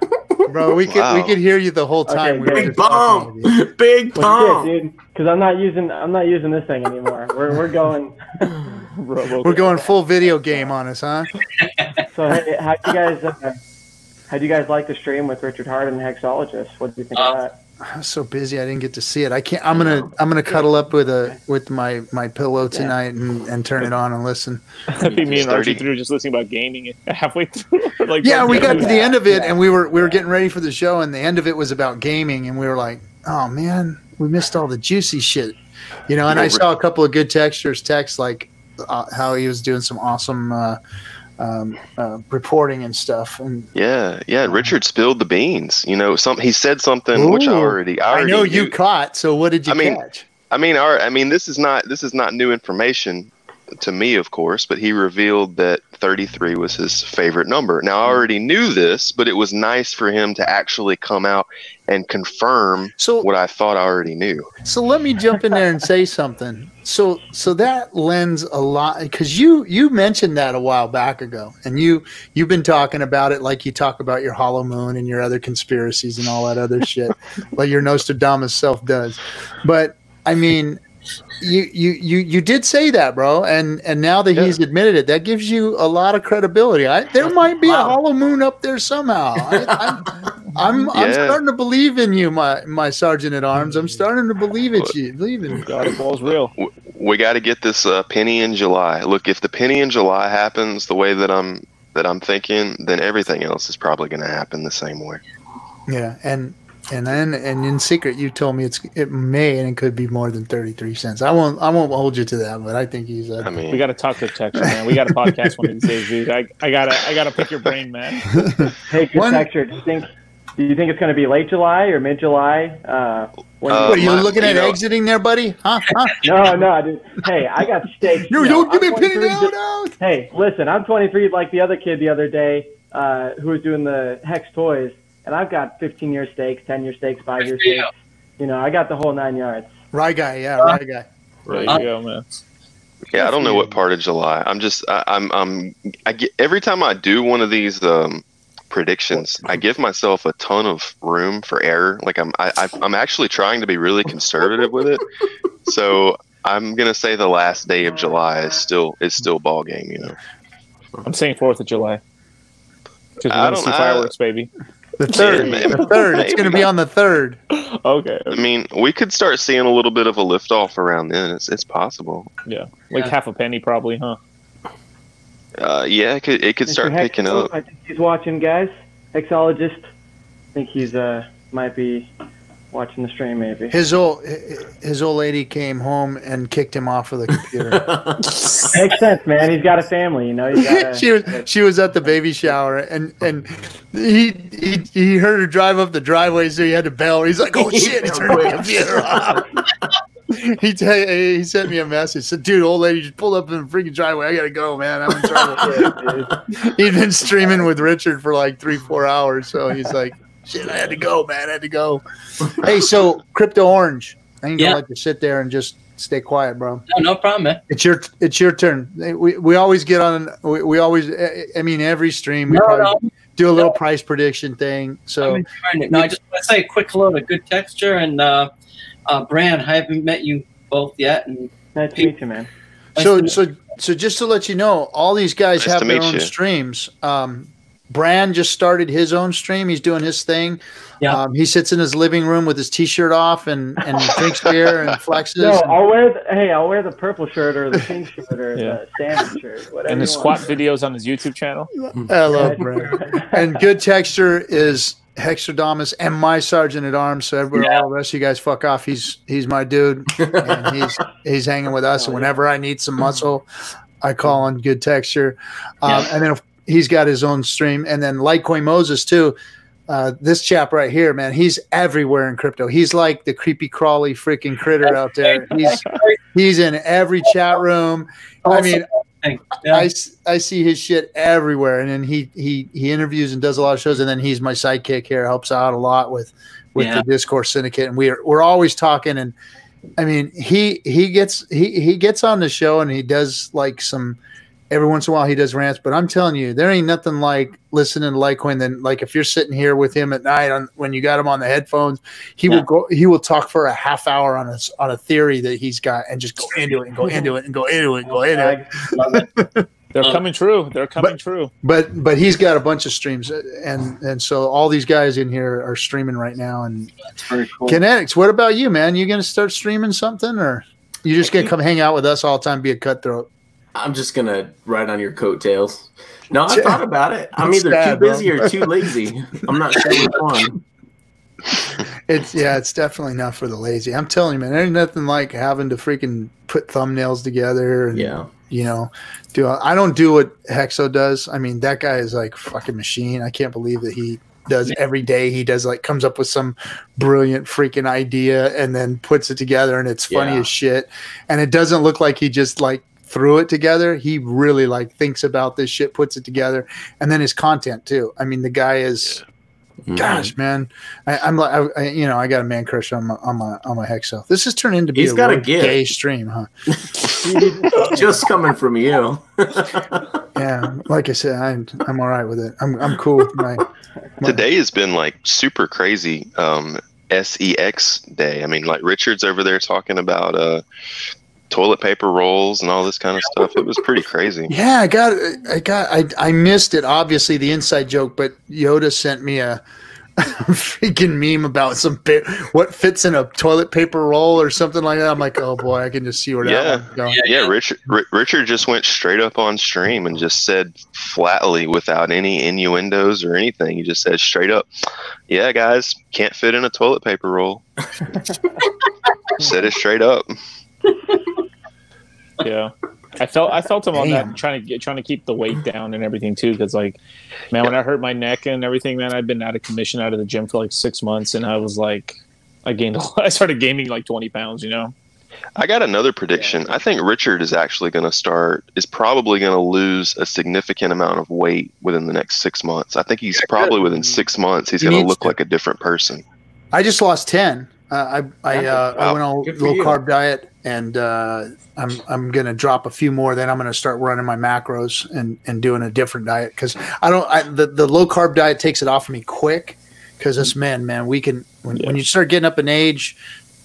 Speaker 1: Bro, we could we
Speaker 7: Wow.
Speaker 1: could hear you the whole time.
Speaker 5: Okay,
Speaker 1: we.
Speaker 4: Big
Speaker 1: just talking with you.
Speaker 4: bomb. Big
Speaker 5: Well,
Speaker 4: bomb.
Speaker 5: dude. Because I'm not using I'm not using this thing anymore. We're we're going.
Speaker 1: We're going full video game on us, huh?
Speaker 5: So hey, how do you guys uh, how do you guys like the stream with Richard Hart and Hexologist? What do you think
Speaker 2: Uh,
Speaker 5: of that?
Speaker 1: I was so busy I didn't get to see it. I can't. I'm gonna I'm gonna cuddle up with a with my my pillow tonight and, and turn it on and listen.
Speaker 3: I think me and
Speaker 7: RG3.
Speaker 3: through just listening about gaming halfway through. like,
Speaker 1: Yeah, we got to the end of it and we were we were getting ready for the show and the end of it was about gaming and we were like, oh man, we missed all the juicy shit, you know. And I saw a couple of good textures text like uh, how he was doing some awesome uh, um, uh, reporting and stuff. And
Speaker 7: Yeah, yeah. Richard spilled the beans. You know, some he said something which I already I,
Speaker 1: I know
Speaker 7: knew.
Speaker 1: you caught. So what did you
Speaker 7: I mean,
Speaker 1: catch?
Speaker 7: I mean, our, I mean, this is not this is not new information to me, of course. But he revealed that 33 was his favorite number. Now, I hmm. already knew this, but it was nice for him to actually come out and confirm
Speaker 1: So
Speaker 7: what I thought I already knew.
Speaker 1: So let me jump in there and say something. So so that lends a lot because you you mentioned that a while back ago, and you you've been talking about it like you talk about your Hollow Moon and your other conspiracies and all that other shit, like your Nostradamus self does. But I mean, you you you you did say that, bro, and and now that he's admitted it, that gives you a lot of credibility. I, there might be a
Speaker 4: Wow.
Speaker 1: Hollow Moon up there somehow. I, I'm I'm, I'm starting to believe in you, my my sergeant at arms. I'm starting to believe it. You believe in you.
Speaker 3: God, the ball's real.
Speaker 7: We got to get this uh, penny in July. Look, if the penny in July happens the way that I'm that I'm thinking, then everything else is probably going to happen the same way.
Speaker 1: Yeah, and and then and in secret, you told me it's it may and it could be more than thirty three cents. I won't I won't hold you to that, but I think he's. Uh,
Speaker 7: I mean,
Speaker 3: We got to talk to Texas, man. We got a podcast one of these days, dude. I, I gotta, I gotta pick your brain, man.
Speaker 5: Hey, good
Speaker 1: One-
Speaker 5: texture. Do you think Do you think it's going to be late July or mid July? Uh, when
Speaker 7: Uh,
Speaker 1: What, you
Speaker 7: my-
Speaker 1: looking
Speaker 7: you
Speaker 1: at
Speaker 7: know-
Speaker 1: exiting there, buddy? Huh? huh?
Speaker 5: no, no, dude. Hey, I got stakes.
Speaker 1: No,
Speaker 5: you
Speaker 1: don't give me
Speaker 5: I'm
Speaker 1: a penny
Speaker 5: 23
Speaker 1: now.
Speaker 5: just- Hey, listen, I'm 23 like the other kid the other day uh, who was doing the Hex Toys, and I've got 15 year stakes, 10 year stakes, 5 year
Speaker 2: Good
Speaker 5: stakes. You know, I got the whole nine yards.
Speaker 1: Right guy, yeah, right guy.
Speaker 3: Right you
Speaker 2: Uh,
Speaker 3: go, man.
Speaker 7: Yeah, I don't know what part of July. I'm just I, I'm I'm I get every time I do one of these um predictions, I give myself a ton of room for error. Like I'm I, I- I'm actually trying to be really conservative with it. So I'm gonna say the last day of July is still is still ball game. You know,
Speaker 3: I'm saying Fourth of July. Because we're
Speaker 7: I
Speaker 3: gonna
Speaker 7: don't-
Speaker 3: see
Speaker 7: I-
Speaker 3: fireworks, baby.
Speaker 1: The third,
Speaker 7: maybe.
Speaker 1: the third. It's going to be on the third.
Speaker 3: Okay.
Speaker 7: I mean, we could start seeing a little bit of a liftoff around then. It's it's possible.
Speaker 3: Yeah. Like
Speaker 2: Yeah.
Speaker 3: half a penny, probably, huh?
Speaker 7: Uh, yeah, it could it could
Speaker 5: Mr.
Speaker 7: start
Speaker 5: Hex,
Speaker 7: picking up.
Speaker 5: I think he's watching, guys. Hexologist. I think he's uh might be watching the stream, maybe.
Speaker 1: His old his old lady came home and kicked him off of the computer.
Speaker 5: Makes sense, man. He's got a family, you know. You gotta,
Speaker 1: she was she was at the baby shower and and he he he heard her drive up the driveway, so he had to bail. He's like, "Oh shit!" He turned the computer off. He t- he sent me a message. Said, "Dude, old lady just pulled up in the freaking driveway. I gotta go, man. I'm in trouble." He'd been streaming with Richard for like three, four hours, so he's like, "Shit, I had to go, man. I had to go." Hey, so Crypto Orange, I ain't gonna
Speaker 2: Yeah.
Speaker 1: let you sit there and just stay quiet, bro.
Speaker 2: No, no problem, man.
Speaker 1: It's your it's your turn. We, we always get on. We, we always. I mean, every stream we
Speaker 2: No,
Speaker 1: probably
Speaker 2: no.
Speaker 1: do a little price prediction thing.
Speaker 2: I'm
Speaker 1: So
Speaker 2: it. No, I just want to say a quick hello to Good Texture and uh, uh, Bran. I haven't met you both yet, and
Speaker 5: Nice to meet you, man.
Speaker 2: nice
Speaker 1: so so so just to let you know, all these guys
Speaker 7: Nice
Speaker 1: have their own
Speaker 7: you.
Speaker 1: streams. Um, Bran just started his own stream. He's doing his thing.
Speaker 2: Yeah.
Speaker 1: Um, he sits in his living room with his t-shirt off and and drinks beer and flexes.
Speaker 5: No, I'll wear. The, hey, I'll wear the purple shirt or the pink shirt or
Speaker 3: Yeah.
Speaker 5: the salmon shirt, whatever.
Speaker 3: And the squat
Speaker 5: want.
Speaker 3: videos on his YouTube channel.
Speaker 1: I love Bran. and good texture is Hexodamus and my sergeant at arms. So everybody, all the rest of you guys, fuck off. He's he's my dude, and he's he's hanging with us. And whenever I need some muscle, I call on good texture. Um,
Speaker 2: Yeah.
Speaker 1: And then if he's got his own stream, and then Litecoin Moses too. Uh, this chap right here, man, he's everywhere in crypto. He's like the creepy crawly freaking critter out there. He's he's in every chat room. I mean. I, I see his shit everywhere, and then he he he interviews and does a lot of shows, and then he's my sidekick here, helps out a lot with with
Speaker 2: Yeah.
Speaker 1: the Discourse Syndicate, and we're we're always talking, and I mean he he gets he he gets on the show and he does like some every once in a while he does rants, but I'm telling you, there ain't nothing like listening to Litecoin than like if you're sitting here with him at night on when you got him on the headphones, he will go he will talk for a half hour on a on a theory that he's got and just go into it and go into it and go into it and go into it.
Speaker 5: It.
Speaker 3: They're coming true. They're coming true.
Speaker 1: but but he's got a bunch of streams and and so all these guys in here are streaming right now and
Speaker 2: cool.
Speaker 1: kinetics what about you man you gonna start streaming something or you just gonna come hang out with us all the time be a cutthroat
Speaker 4: I'm just gonna ride on your coattails. No, I thought about it. I'm
Speaker 1: It's
Speaker 4: either
Speaker 1: sad,
Speaker 4: too busy or too lazy. I'm not sure which one.
Speaker 1: it's yeah it's definitely not for the lazy i'm telling you man there's nothing like having to freaking put thumbnails together and
Speaker 4: Yeah.
Speaker 1: you know do i don't do what hexo does i mean that guy is like fucking machine i can't believe that he does every day he does like comes up with some brilliant freaking idea and then puts it together and it's funny
Speaker 4: Yeah.
Speaker 1: as shit and it doesn't look like he just like threw it together he really like thinks about this shit puts it together and then his content too i mean the guy is
Speaker 4: Mhm.
Speaker 1: gosh man I, i'm like I, I, you know i got a man crush on my on my on my hexo this has turned into be
Speaker 4: He's
Speaker 1: a
Speaker 4: got a
Speaker 1: real
Speaker 4: gift.
Speaker 1: gay stream huh
Speaker 4: just coming from you.
Speaker 1: yeah like i said i'm i'm all right with it i'm, I'm cool with my
Speaker 7: Today has been like super crazy. Um, SEX day. I mean, like Richard's over there talking about uh, toilet paper rolls and all this kind of stuff. It was pretty crazy.
Speaker 1: Yeah, I got I got I I missed it obviously the inside joke, but Yoda sent me a, freaking meme about some pa- what fits in a toilet paper roll or something like that. I'm like, "Oh boy, I can just see where that
Speaker 7: Yeah.
Speaker 1: one's going."
Speaker 7: Yeah, Richard. R- Richard just went straight up on stream and just said flatly, without any innuendos or anything, he just said straight up, "Yeah, guys, can't fit in a toilet paper roll." said it straight up.
Speaker 3: Yeah. I felt I felt him on
Speaker 1: Damn.
Speaker 3: that trying to get trying to keep the weight down and everything too. Because like, man, when I hurt my neck and everything, man, I'd been out of commission out of the gym for like six months, and I was like, I gained. a lot- I started gaining like twenty pounds. You know.
Speaker 7: I got another prediction. I think Richard is actually going to start, is probably going to lose a significant amount of weight within the next six months. I think he's probably within six months, he's going to look like a different person.
Speaker 1: I just lost ten. Uh, I I, uh, I went on a low
Speaker 2: you.
Speaker 1: carb diet, and uh, I'm I'm gonna drop a few more. Then I'm gonna start running my macros and and doing a different diet because I don't. I, the the low carb diet takes it off of me quick because us men, man, we can when, when you start getting up in age,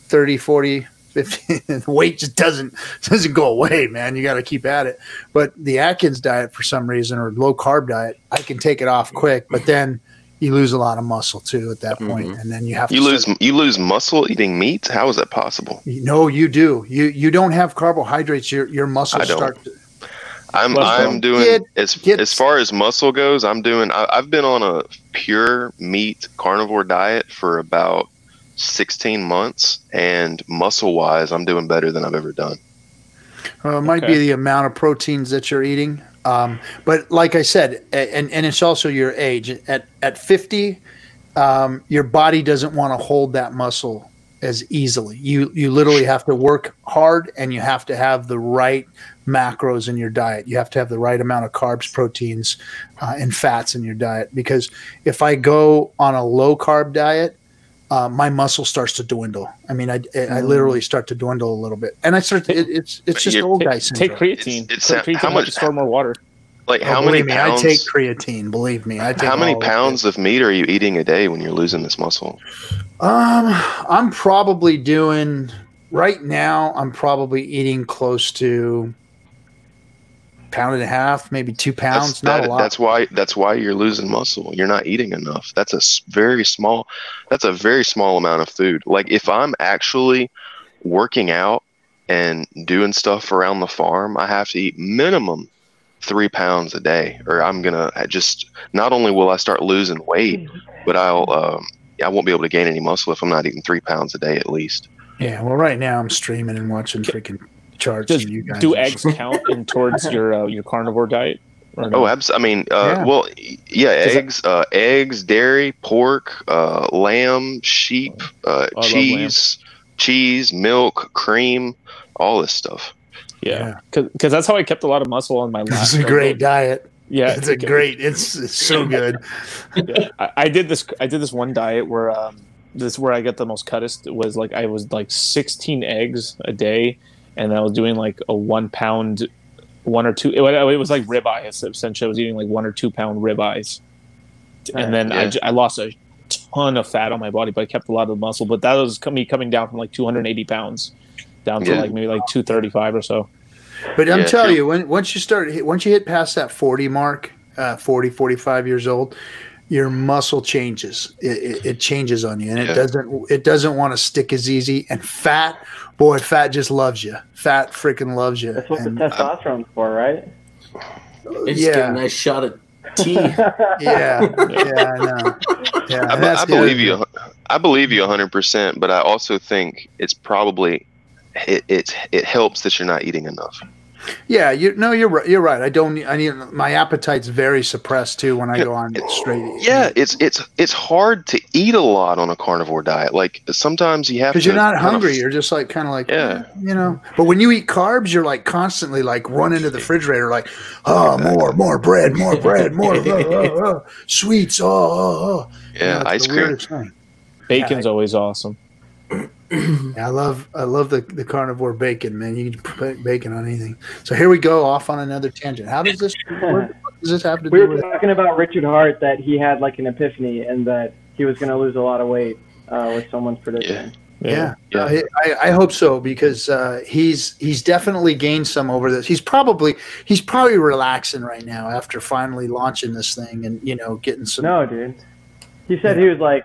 Speaker 1: 30, 40, 50, the weight just doesn't doesn't go away, man. You got to keep at it. But the Atkins diet, for some reason, or low carb diet, I can take it off quick, but then. You lose a lot of muscle too at that point,
Speaker 7: Mhm.
Speaker 1: and then you have
Speaker 7: You
Speaker 1: to
Speaker 7: lose
Speaker 1: start-
Speaker 7: you lose muscle eating meat? How is that possible?
Speaker 1: no, you do. You you don't have carbohydrates. Your your
Speaker 7: I
Speaker 1: muscles
Speaker 7: don't.
Speaker 1: start. To,
Speaker 7: I'm I'm doing
Speaker 1: get-
Speaker 7: as
Speaker 1: get-
Speaker 7: as far as muscle goes. I'm doing. I, I've been on a pure meat carnivore diet for about 16 months, and muscle wise, I'm doing better than I've ever done.
Speaker 1: Uh, it might
Speaker 3: Okay.
Speaker 1: be the amount of proteins that you're eating. Um, but like I said, and and it's also your age. At at 50, um, your body doesn't want to hold that muscle as easily. You you literally have to work hard, and you have to have the right macros in your diet. You have to have the right amount of carbs, proteins, uh, and fats in your diet. Because if I go on a low carb diet, uh, my muscle starts to dwindle. I mean, I, I literally start to dwindle a little bit, and I start. To, it, it's it's just
Speaker 7: You-
Speaker 1: old guy
Speaker 3: Take,
Speaker 1: syndrome.
Speaker 3: take creatine.
Speaker 7: It's- it's-
Speaker 3: creatine
Speaker 7: how much-
Speaker 3: you store more water.
Speaker 7: Like
Speaker 1: Oh,
Speaker 7: how many
Speaker 1: believe me,
Speaker 7: pounds?
Speaker 1: I take creatine. Believe me, I take
Speaker 7: how many
Speaker 1: all of
Speaker 7: pounds of meat are you eating a day when you're losing this muscle?
Speaker 1: Um, I'm probably doing right now. I'm probably eating close to pound and a half, maybe two pounds.
Speaker 7: That's,
Speaker 1: not
Speaker 7: that-
Speaker 1: a lot.
Speaker 7: that's why that's why you're losing muscle. You're not eating enough. That's a very small. That's a very small amount of food. Like if I'm actually working out and doing stuff around the farm, I have to eat minimum three pounds a day, or I'm gonna just. Not only will I start losing weight, but I'll. Um, I won't be able to gain any muscle if I'm not eating three pounds a day at least.
Speaker 1: yeah. Well, right now I'm streaming and watching freaking charts.
Speaker 3: Does
Speaker 1: you guys
Speaker 3: do eggs count in towards your uh, your carnivore diet? No?
Speaker 7: Oh, abs- I mean, uh,
Speaker 1: Yeah.
Speaker 7: well, yeah,
Speaker 3: Is it-
Speaker 7: eggs, uh, eggs, dairy, pork, uh, lamb, sheep, uh,
Speaker 3: Oh, I lamb.
Speaker 7: cheese, cheese, milk, cream, all this stuff.
Speaker 3: yeah, because that's how I kept a lot of muscle on my last.
Speaker 1: It's a great diet.
Speaker 3: Yeah,
Speaker 1: It's a great. It's, it's so good.
Speaker 3: yeah. I, I did this. I did this one diet where um, this where I got the most cuttest was like I was like 16 eggs a day, and I was doing like a one pound, one or two. It, it was like ribeye essentially. I was eating like one or two pound ribeyes, and then I,
Speaker 7: Yeah.
Speaker 3: ju- I lost a ton of fat on my body, but I kept a lot of the muscle. But that was me coming down from like 280 pounds down to
Speaker 7: Yeah.
Speaker 3: like maybe like 235 or so.
Speaker 1: But I'm
Speaker 7: Yeah,
Speaker 1: telling
Speaker 7: if
Speaker 1: you, when once you start, once you hit past that 40 mark, uh, 40, 45 years old, your muscle changes. It, it, it changes on you, and it doesn't. It doesn't want to stick as easy. And fat, boy, fat just loves you. Fat freaking loves you.
Speaker 5: That's what the
Speaker 1: And,
Speaker 5: testosterone's for, right?
Speaker 4: They just get
Speaker 1: yeah.
Speaker 4: a nice shot of tea.
Speaker 1: yeah, yeah, I know. Yeah,
Speaker 7: I,
Speaker 1: and
Speaker 7: be-
Speaker 1: that's
Speaker 7: I believe you. I believe you 100%, but I also think it's probably it, it it helps that you're not eating enough.
Speaker 1: Yeah, you no, you're right. You're right. I don't. I need my appetite's very suppressed too when I go on straight.
Speaker 7: Yeah, it's it's it's hard to eat a lot on a carnivore diet. Like sometimes you have
Speaker 1: because you're not
Speaker 7: kind of-
Speaker 1: hungry. You're just like kind of like
Speaker 7: Yeah.
Speaker 1: eh, you know. But when you eat carbs, you're like constantly like run into the refrigerator, like oh more, more bread, more bread, more uh, uh, uh, sweets. Oh, oh, oh. You know,
Speaker 7: yeah, ice cream.
Speaker 1: weirdest thing.
Speaker 3: Bacon's always awesome.
Speaker 1: Yeah, I love I love the, the carnivore bacon, man. You can put bacon on anything. So here we go off on another tangent. How does this what does this have to
Speaker 5: We
Speaker 1: do
Speaker 5: were
Speaker 1: with?
Speaker 5: talking about Richard Hart that he had like an epiphany and that he was going to lose a lot of weight uh, with someone's prediction.
Speaker 1: Yeah,
Speaker 7: Yeah.
Speaker 1: Uh, I, I hope so because uh, he's he's definitely gained some over this. He's probably he's probably relaxing right now after finally launching this thing and you know getting some.
Speaker 5: No, dude. He said he was like like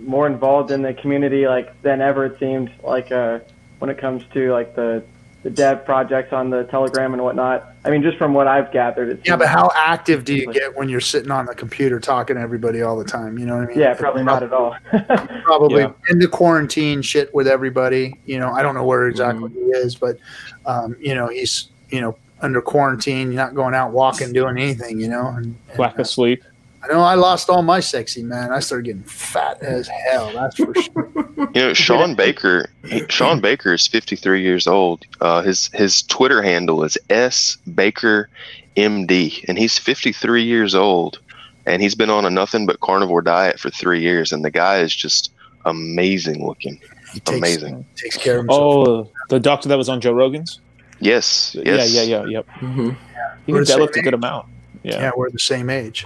Speaker 5: more involved in the community like than ever it seemed like uh when it comes to like the the dev projects on the Telegram and whatnot. I mean, just from what I've gathered, it
Speaker 1: Yeah,
Speaker 5: seems-
Speaker 1: but how active do you get when you're sitting on the computer talking to everybody all the time? You know what I mean?
Speaker 5: yeah, probably not at all.
Speaker 1: Probably
Speaker 3: Yeah.
Speaker 1: in the quarantine shit with everybody. You know, I don't know where exactly
Speaker 5: Mm-hmm.
Speaker 1: he is, but um, you know, he's you know, under quarantine, you're not going out walking, doing anything, you know. And, and,
Speaker 3: Lack
Speaker 1: uh,
Speaker 3: of sleep.
Speaker 1: I know I lost all my sexy man. I started getting fat as hell. That's for sure.
Speaker 7: You know, Sean Baker. Sean Baker is 53 years old. Uh, his his Twitter handle is s baker md, and he's 53 years old, and he's been on a nothing but carnivore diet for three years, and the guy is just amazing looking.
Speaker 1: He takes,
Speaker 7: Amazing.
Speaker 1: takes care of himself.
Speaker 3: Oh, the doctor that was on Joe Rogan's.
Speaker 7: Yes, yes.
Speaker 3: Yeah, yeah, yeah, yep.
Speaker 4: hmm
Speaker 3: He
Speaker 1: We're
Speaker 3: can
Speaker 1: the same
Speaker 3: deadlift a good amount. Yeah.
Speaker 1: yeah, we're the same age.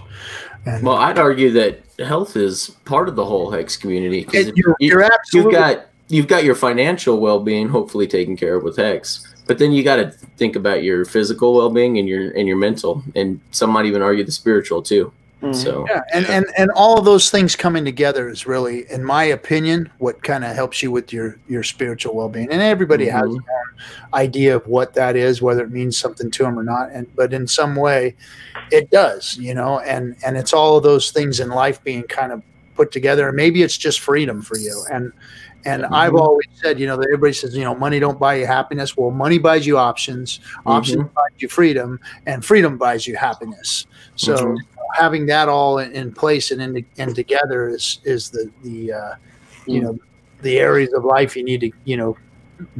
Speaker 1: And
Speaker 4: Well, I'd argue that health is part of the whole hex community. 'cause
Speaker 1: it- you're,
Speaker 4: you-
Speaker 1: you're
Speaker 4: you've got you've got your financial well-being hopefully taken care of with hex but then you got to think about your physical well-being and your and your mental and some might even argue the spiritual too
Speaker 5: Mhm.
Speaker 4: so
Speaker 1: Yeah, and, and and all of those things coming together is really, in my opinion, what kind of helps you with your your spiritual well being. And everybody has
Speaker 4: Mhm.
Speaker 1: their own idea of what that is, whether it means something to them or not. And but in some way, it does, you know. And and it's all of those things in life being kind of put together. And maybe it's just freedom for you. And and I've always said, you know, that everybody says, you know, money don't buy you happiness. Well, money buys you options, options buys you freedom, and freedom buys you happiness. So
Speaker 4: Mhm.
Speaker 1: having that all in, in place and in and together is is the the uh, you know the areas of life you need to you know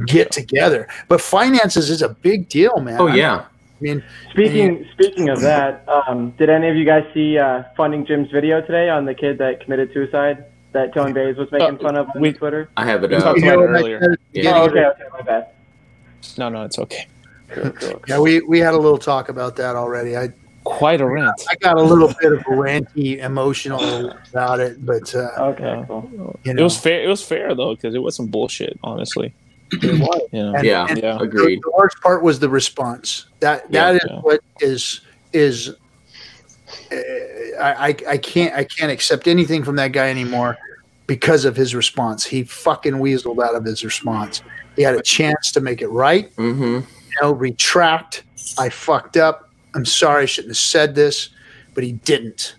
Speaker 1: get together. But finances is a big deal, man.
Speaker 4: oh yeah.
Speaker 1: I mean,
Speaker 5: Speaking speaking of that, um, did any of you guys see uh, Funding Gym's video today on the kid that committed suicide that Tone Vays was making
Speaker 3: Uh,
Speaker 5: fun of on
Speaker 3: we-
Speaker 5: Twitter?
Speaker 4: i have it
Speaker 3: We
Speaker 4: up
Speaker 3: talked
Speaker 1: you
Speaker 3: about
Speaker 1: know
Speaker 3: it earlier.
Speaker 1: said at the
Speaker 4: Yeah.
Speaker 5: Oh, okay, okay, my bad.
Speaker 3: No, no, it's okay.
Speaker 5: Cool, cool.
Speaker 1: Yeah, we we had a little talk about that already. I
Speaker 3: Quite a rant.
Speaker 1: I got a little bit of a ranty, emotional about it, but uh,
Speaker 5: Okay,
Speaker 3: Yeah.
Speaker 5: cool.
Speaker 1: you
Speaker 3: It was fair. It was fair though, because it was some bullshit. Honestly,
Speaker 1: it was.
Speaker 3: you know.
Speaker 1: And-
Speaker 4: yeah
Speaker 1: and
Speaker 3: Yeah.
Speaker 1: the,
Speaker 4: agreed
Speaker 1: the worst part was the response. That
Speaker 4: Yeah,
Speaker 1: that is
Speaker 3: yeah.
Speaker 1: what is is. Uh, I, I I can't I can't accept anything from that guy anymore because of his response. He fucking weaseled out of his response. He had a chance to make it right.
Speaker 4: mm-hmm
Speaker 1: You know, retract. I fucked up. I'm sorry. I shouldn't have said this, but he didn't.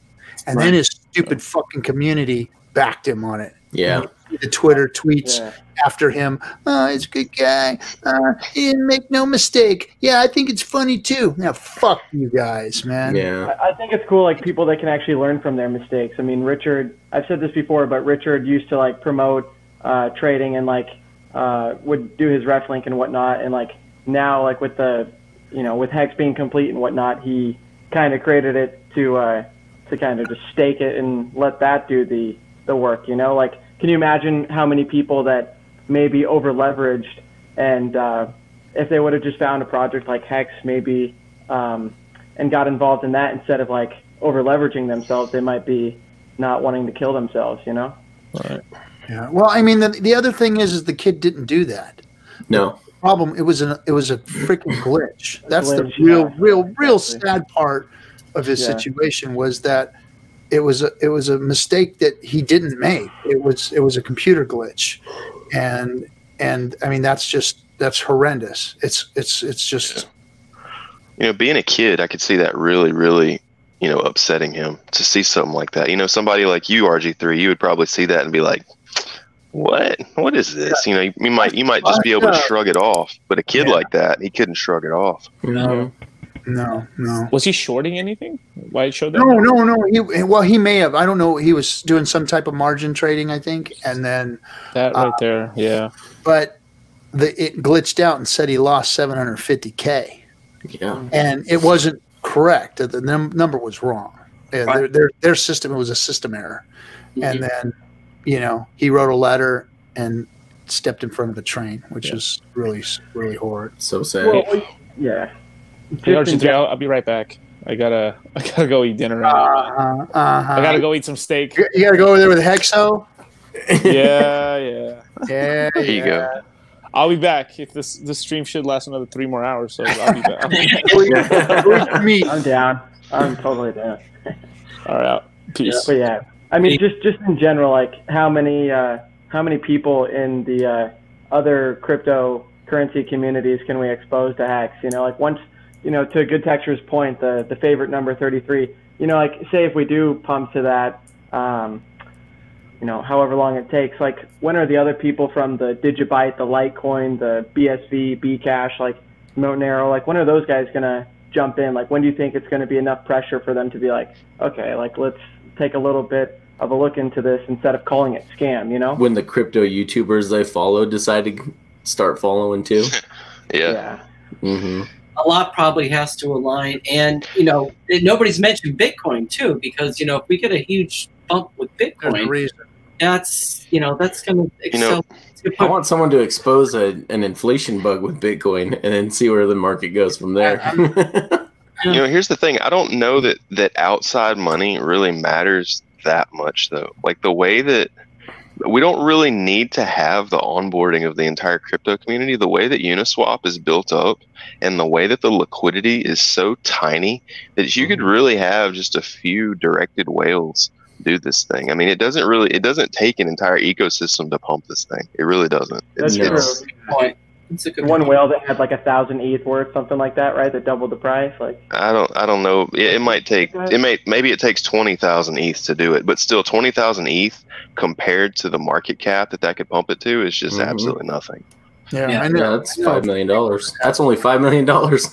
Speaker 1: And then his stupid fucking community backed him on it.
Speaker 4: yeah
Speaker 1: The Twitter tweets
Speaker 5: Yeah.
Speaker 1: After him. Oh, he's a good guy. Uh, he didn't make no mistake. Yeah, I think it's funny too. Now, fuck you guys, man.
Speaker 4: yeah
Speaker 5: I I think it's cool, like people that can actually learn from their mistakes. I mean, Richard, I've said this before, but Richard used to like promote uh, trading and like uh, would do his ref link and whatnot. And like now, like with the, you know, with Hex being complete and whatnot, he kind of created it to uh, to kind of just stake it and let that do the the work. You know, like can you imagine how many people that maybe over leveraged and uh, if they would have just found a project like Hex, maybe. Um, and got involved in that instead of like over leveraging themselves, they might be not wanting to kill themselves, you know?
Speaker 3: Right.
Speaker 1: Yeah. Well, I mean, the, the other thing is, is the kid didn't do that.
Speaker 4: no
Speaker 1: Problem. It was an. It was a freaking glitch. That's the real,
Speaker 5: yeah.
Speaker 1: real, real
Speaker 5: Exactly.
Speaker 1: sad part of his
Speaker 5: Yeah.
Speaker 1: situation was that it was a it was a mistake that he didn't make. It was it was a computer glitch, and and I mean that's just that's horrendous. It's it's it's just
Speaker 7: You know, being a kid, I could see that really, really, you know, upsetting him to see something like that. You know, somebody like you, RG3, you would probably see that and be like, "What? What is this?" You know, you might you might just be able to shrug it off. But a kid
Speaker 1: Yeah.
Speaker 7: like that, he couldn't shrug it off.
Speaker 4: Mhm.
Speaker 1: No no.
Speaker 3: Was he shorting anything? Why it showed that?
Speaker 1: No, no, no. He well, he may have. I don't know. He was doing some type of margin trading, I think, and then
Speaker 3: That right uh, there. Yeah.
Speaker 1: but the it glitched out and said he lost 750k,
Speaker 4: yeah
Speaker 1: and it wasn't correct. The num- number was wrong. Yeah, their, their their system it was a system error, mm-hmm. and then you know he wrote a letter and stepped in front of a train, which
Speaker 3: Yeah.
Speaker 1: is really really horrid.
Speaker 4: so sad
Speaker 5: Well, yeah.
Speaker 3: Hey,
Speaker 5: Just
Speaker 3: RG3, I'll, I'll be right back. I gotta, I gotta go eat dinner. Now.
Speaker 1: Uh, uh,
Speaker 3: I gotta go eat some steak.
Speaker 1: You gotta go over there with Hexo.
Speaker 3: yeah, yeah.
Speaker 1: Yeah,
Speaker 7: There you go.
Speaker 3: I'll be back. If this this stream should last another three more hours, so I'll be back.
Speaker 1: Go eat- go eat your meat.
Speaker 5: I'm down. I'm totally down.
Speaker 3: All right, out. peace.
Speaker 5: But yeah, I mean, just just in general, like how many uh, how many people in the uh, other cryptocurrency communities can we expose to Hex? You know, like once you know, to a Good Texture's point, the the favorite number 33. You know, like say if we do pump to that, um, you know, however long it takes. Like when are the other people from the Digibyte, the Litecoin, the BSV, Bcash, like Monero, like when are those guys gonna jump in? Like when do you think it's gonna be enough pressure for them to be like, okay, like let's take a little bit of a look into this instead of calling it scam, you know?
Speaker 4: When the crypto YouTubers they follow decide to start following too.
Speaker 7: Yeah.
Speaker 4: hmm
Speaker 2: a lot probably has to align. And, you know, nobody's mentioned Bitcoin too, because, you know, if we get a huge bump with Bitcoin, that's, you know, that's going to
Speaker 7: know,
Speaker 2: excel. it's gonna
Speaker 4: I want someone to expose a, an inflation bug with Bitcoin and then see where the market goes from there.
Speaker 7: You know, here's the thing. I don't know that that outside money really matters that much, though. Like the way that we don't really need to have the onboarding of the entire crypto community. The way that Uniswap is built up, and the way that the liquidity is so tiny that you could mm-hmm. really have just a few directed whales do this thing. I mean, it doesn't really. It doesn't take an entire ecosystem to pump this thing. It really doesn't. It's,
Speaker 5: That's
Speaker 4: No.
Speaker 7: it's
Speaker 5: true.
Speaker 2: point. It's a good
Speaker 5: One whale that had like a thousand ETH worth, something like that, right? That doubled the price. Like,
Speaker 7: I don't I don't know. It, it might take it may maybe it takes twenty thousand ETH to do it, but still twenty thousand ETH compared to the market cap that that could pump it to is just
Speaker 4: Mhm.
Speaker 7: absolutely nothing.
Speaker 1: Yeah,
Speaker 2: Yeah.
Speaker 1: I know.
Speaker 4: yeah, that's five million dollars. That's only five million dollars.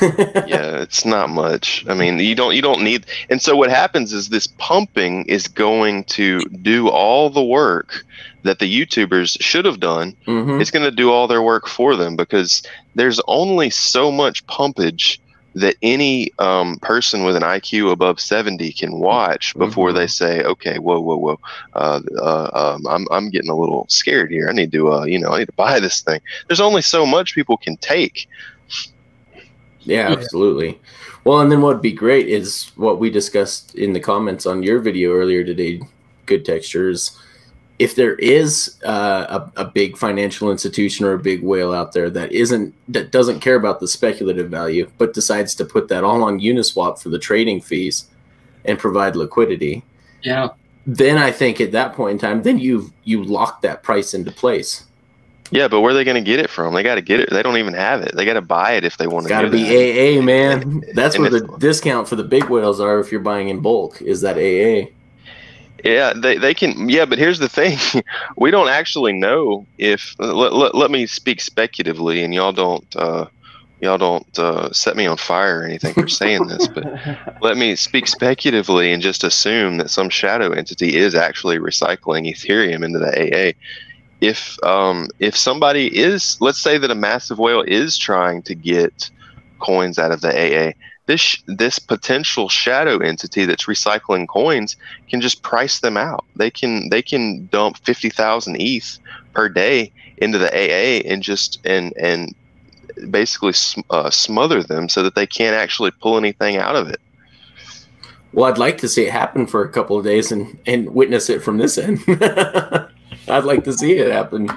Speaker 7: Yeah, it's not much. I mean, you don't you don't need. And so what happens is this pumping is going to do all the work that the YouTubers should have done
Speaker 4: hmm
Speaker 7: it's going to do all their work for them because there's only so much pumpage that any um, person with an IQ above 70 can watch before
Speaker 4: Mhm.
Speaker 7: they say, okay, whoa, whoa, whoa, uh, uh, um, I'm, I'm getting a little scared here. I need to, uh, you know, I need to buy this thing. There's only so much people can take.
Speaker 4: Yeah, absolutely. Well, and then what'd be great is what we discussed in the comments on your video earlier today, Good Textures. If there is uh, a, a big financial institution or a big whale out there that isn't that doesn't care about the speculative value, but decides to put that all on Uniswap for the trading fees and provide liquidity,
Speaker 2: Yeah.
Speaker 4: then I think at that point in time, then you you lock that price into place.
Speaker 7: Yeah, but where are they going to get it from? They got to get it. They don't even have it. They got to buy it if they want to.
Speaker 4: Got to be
Speaker 7: that.
Speaker 4: AA, man. That's
Speaker 7: and
Speaker 4: where the discount for the big whales are if you're buying in bulk. Is that AA?
Speaker 7: Yeah, they, they can. Yeah, but here's the thing: we don't actually know if. Let, let, let me speak speculatively, and y'all don't uh, y'all don't uh, set me on fire or anything for saying this, but let me speak speculatively and just assume that some shadow entity is actually recycling Ethereum into the AA. If um, if somebody is, let's say that a massive whale is trying to get coins out of the AA, this this potential shadow entity that's recycling coins can just price them out. They can they can dump fifty thousand ETH per day into the AA and just and and basically uh, smother them so that they can't actually pull anything out of it.
Speaker 4: Well, I'd like to see it happen for a couple of days and and witness it from this end. I'd like to see it happen.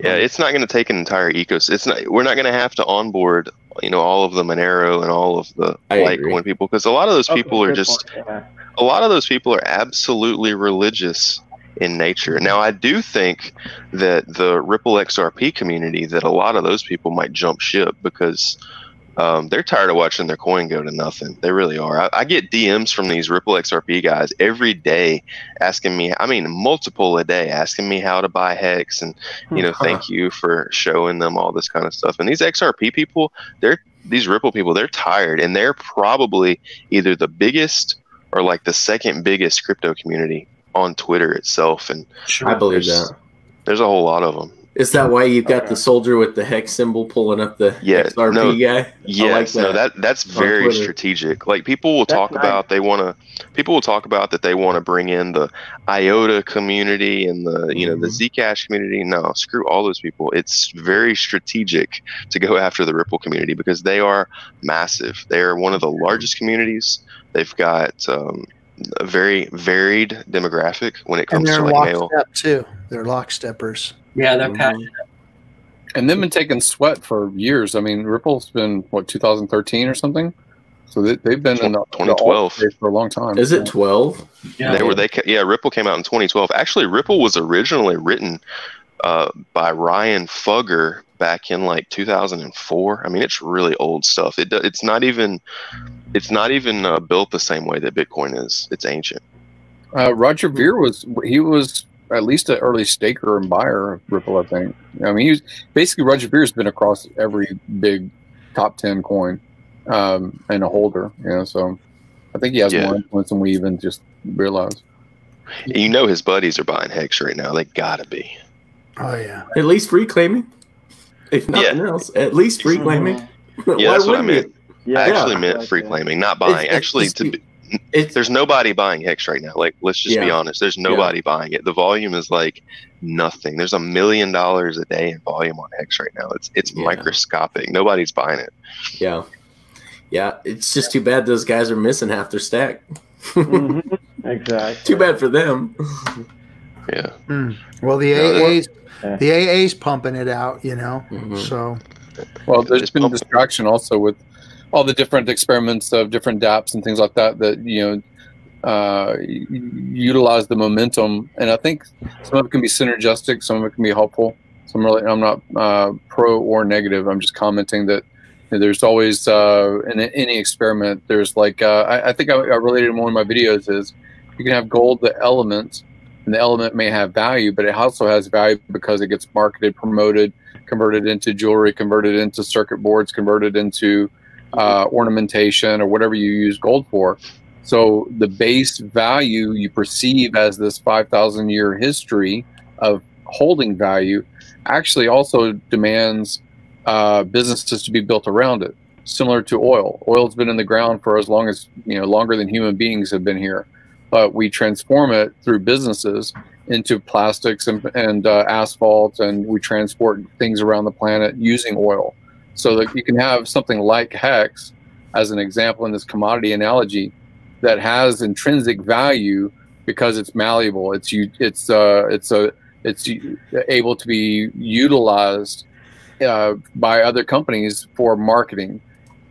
Speaker 7: Yeah, it's not going to take an entire ecosystem. It's not. We're not going to have to onboard, you know, all of the Monero and all of the
Speaker 4: I agree.
Speaker 7: Litecoin people because a lot of those
Speaker 5: Okay,
Speaker 7: people are just
Speaker 5: yeah.
Speaker 7: a lot of those people are absolutely religious in nature. Now, I do think that the Ripple XRP community, that a lot of those people might jump ship because um, they're tired of watching their coin go to nothing. They really are. I, I get DMs from these Ripple XRP guys every day asking me, I mean, multiple a day, asking me how to buy Hex and, you know, thank you for showing them all this kind of stuff. And these XRP people, they're these Ripple people, they're tired and they're probably either the biggest or like the second biggest crypto community on Twitter itself. And
Speaker 2: Sure.
Speaker 4: I believe that.
Speaker 7: there's a whole lot of them.
Speaker 4: Is that why you've got
Speaker 5: Okay.
Speaker 4: the soldier with the hex symbol pulling up the
Speaker 7: Yeah,
Speaker 4: XRP
Speaker 7: no,
Speaker 4: guy?
Speaker 7: Yes, no, that that's very strategic. Like people will
Speaker 5: That's
Speaker 7: talk
Speaker 5: nice.
Speaker 7: about they want to, people will talk about that they want to bring in the IOTA community and the you know the
Speaker 4: Mm-hmm.
Speaker 7: Zcash community. No, screw all those people. It's very strategic to go after the Ripple community because they are massive. They are one of the largest communities. They've got um, a very varied demographic when it
Speaker 1: And
Speaker 7: comes
Speaker 1: they're
Speaker 7: to like male.
Speaker 1: lockstep too. They're locksteppers.
Speaker 2: Yeah, they're
Speaker 4: Mhm.
Speaker 2: passionate.
Speaker 6: and they've been taking sweat for years. I mean, Ripple's been what 2013 or something, so they, they've been in the, the
Speaker 7: 2012.
Speaker 6: alt space for a long time.
Speaker 4: Is it twelve?
Speaker 2: Yeah.
Speaker 7: They were they yeah Ripple came out in 2012. Actually, Ripple was originally written uh, by Ryan Fugger back in like 2004. I mean, it's really old stuff. It do- it's not even it's not even uh, built the same way that Bitcoin is. It's ancient.
Speaker 6: Uh, Roger Ver was he was at least an early staker and buyer of Ripple. I think. I mean, he was basically Roger Ver's been across every big top ten coin um, and a holder. You know, so I think he has
Speaker 7: Yeah.
Speaker 6: more influence than we even just realize.
Speaker 7: You know his buddies are buying Hex right now. They gotta be.
Speaker 1: Oh yeah.
Speaker 4: At least reclaiming. If nothing else, at least reclaiming.
Speaker 7: Yeah, that's what I
Speaker 4: wouldn't
Speaker 7: meant.
Speaker 5: Yeah,
Speaker 7: I actually
Speaker 5: yeah.
Speaker 7: meant
Speaker 5: Like
Speaker 7: free claiming, not buying.
Speaker 4: It's-
Speaker 7: actually,
Speaker 4: it's-
Speaker 7: to be,
Speaker 4: It's,
Speaker 7: there's nobody buying Hex right now. Like, let's just be honest. There's nobody buying it. The volume is like nothing. There's a million dollars a day in volume on Hex right now. It's it's
Speaker 4: Yeah.
Speaker 7: microscopic. Nobody's buying it.
Speaker 4: yeah, yeah. It's just too bad those guys are missing half their stack.
Speaker 5: Mhm. Exactly.
Speaker 4: Too bad for them.
Speaker 7: Yeah.
Speaker 1: Mm. Well, the
Speaker 7: No,
Speaker 1: AA's
Speaker 5: Yeah.
Speaker 1: the AA's pumping it out, you know.
Speaker 4: Mhm.
Speaker 1: So
Speaker 6: Well, there's
Speaker 7: Just
Speaker 6: been
Speaker 7: pump-
Speaker 6: distraction also with all the different experiments of different DApps and things like that that you know uh, utilize the momentum, and I think some of it can be synergistic, some of it can be helpful. So I'm really, I'm not uh, pro or negative. I'm just commenting that you know, there's always uh, in any experiment. There's like uh, I, I think I, I related in one of my videos is you can have gold, the element, and the element may have value, but it also has value because it gets marketed, promoted, converted into jewelry, converted into circuit boards, converted into uh, ornamentation or whatever you use gold for. So the base value you perceive as this 5,000 year history of holding value actually also demands uh, businesses to be built around it, similar to oil. Oil's been in the ground for as long as, you know, longer than human beings have been here. But we transform it through businesses into plastics and, and uh, asphalt, and we transport things around the planet using oil. So that you can have something like Hex, as an example in this commodity analogy, that has intrinsic value because it's malleable. It's u- it's uh, it's a it's able to be utilized uh, by other companies for marketing.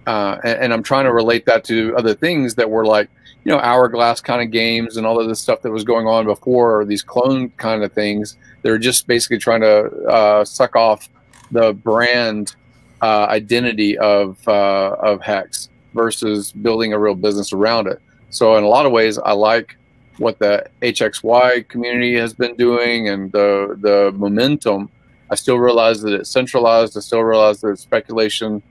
Speaker 6: Uh, and, and I'm trying to relate that to other things that were like, you know, hourglass kind of games and all of this stuff that was going on before, or these clone kind of things. They're just basically trying to uh, suck off the brand uh, identity of uh, of Hex versus building a real business around it. So in a lot of ways, I like what the HXY community has been doing and the the momentum. I still realize that it's centralized. I still realize that it's speculation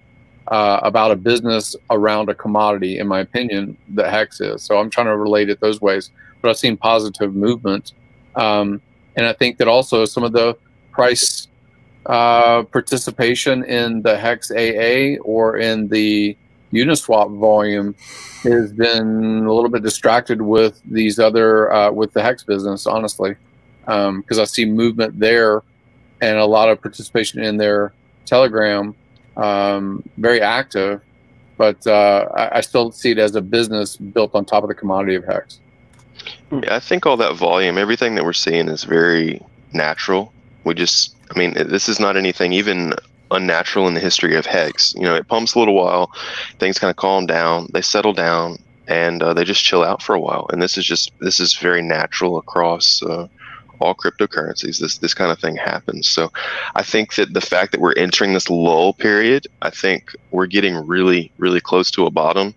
Speaker 6: uh, about a business around a commodity, in my opinion, that Hex is. So I'm trying to relate it those ways. But I've seen positive movement. Um, and I think that also some of the price uh, participation in the Hex AA or in the Uniswap volume has been a little bit distracted with these other, uh, with the Hex business, honestly. Because I see movement there and a lot of participation in their Telegram um, very active, but uh, I, I still see it as a business built on top of the commodity of hex.
Speaker 7: Yeah, I think all that volume, everything that we're seeing is very natural. We just, I mean, this is not anything even unnatural in the history of Hex. You know, it pumps a little while, things kind of calm down, they settle down, and uh, they just chill out for a while. And this is just, this is very natural across uh, all cryptocurrencies. This this kind of thing happens. So, I think that the fact that we're entering this lull period, I think we're getting really, really close to a bottom.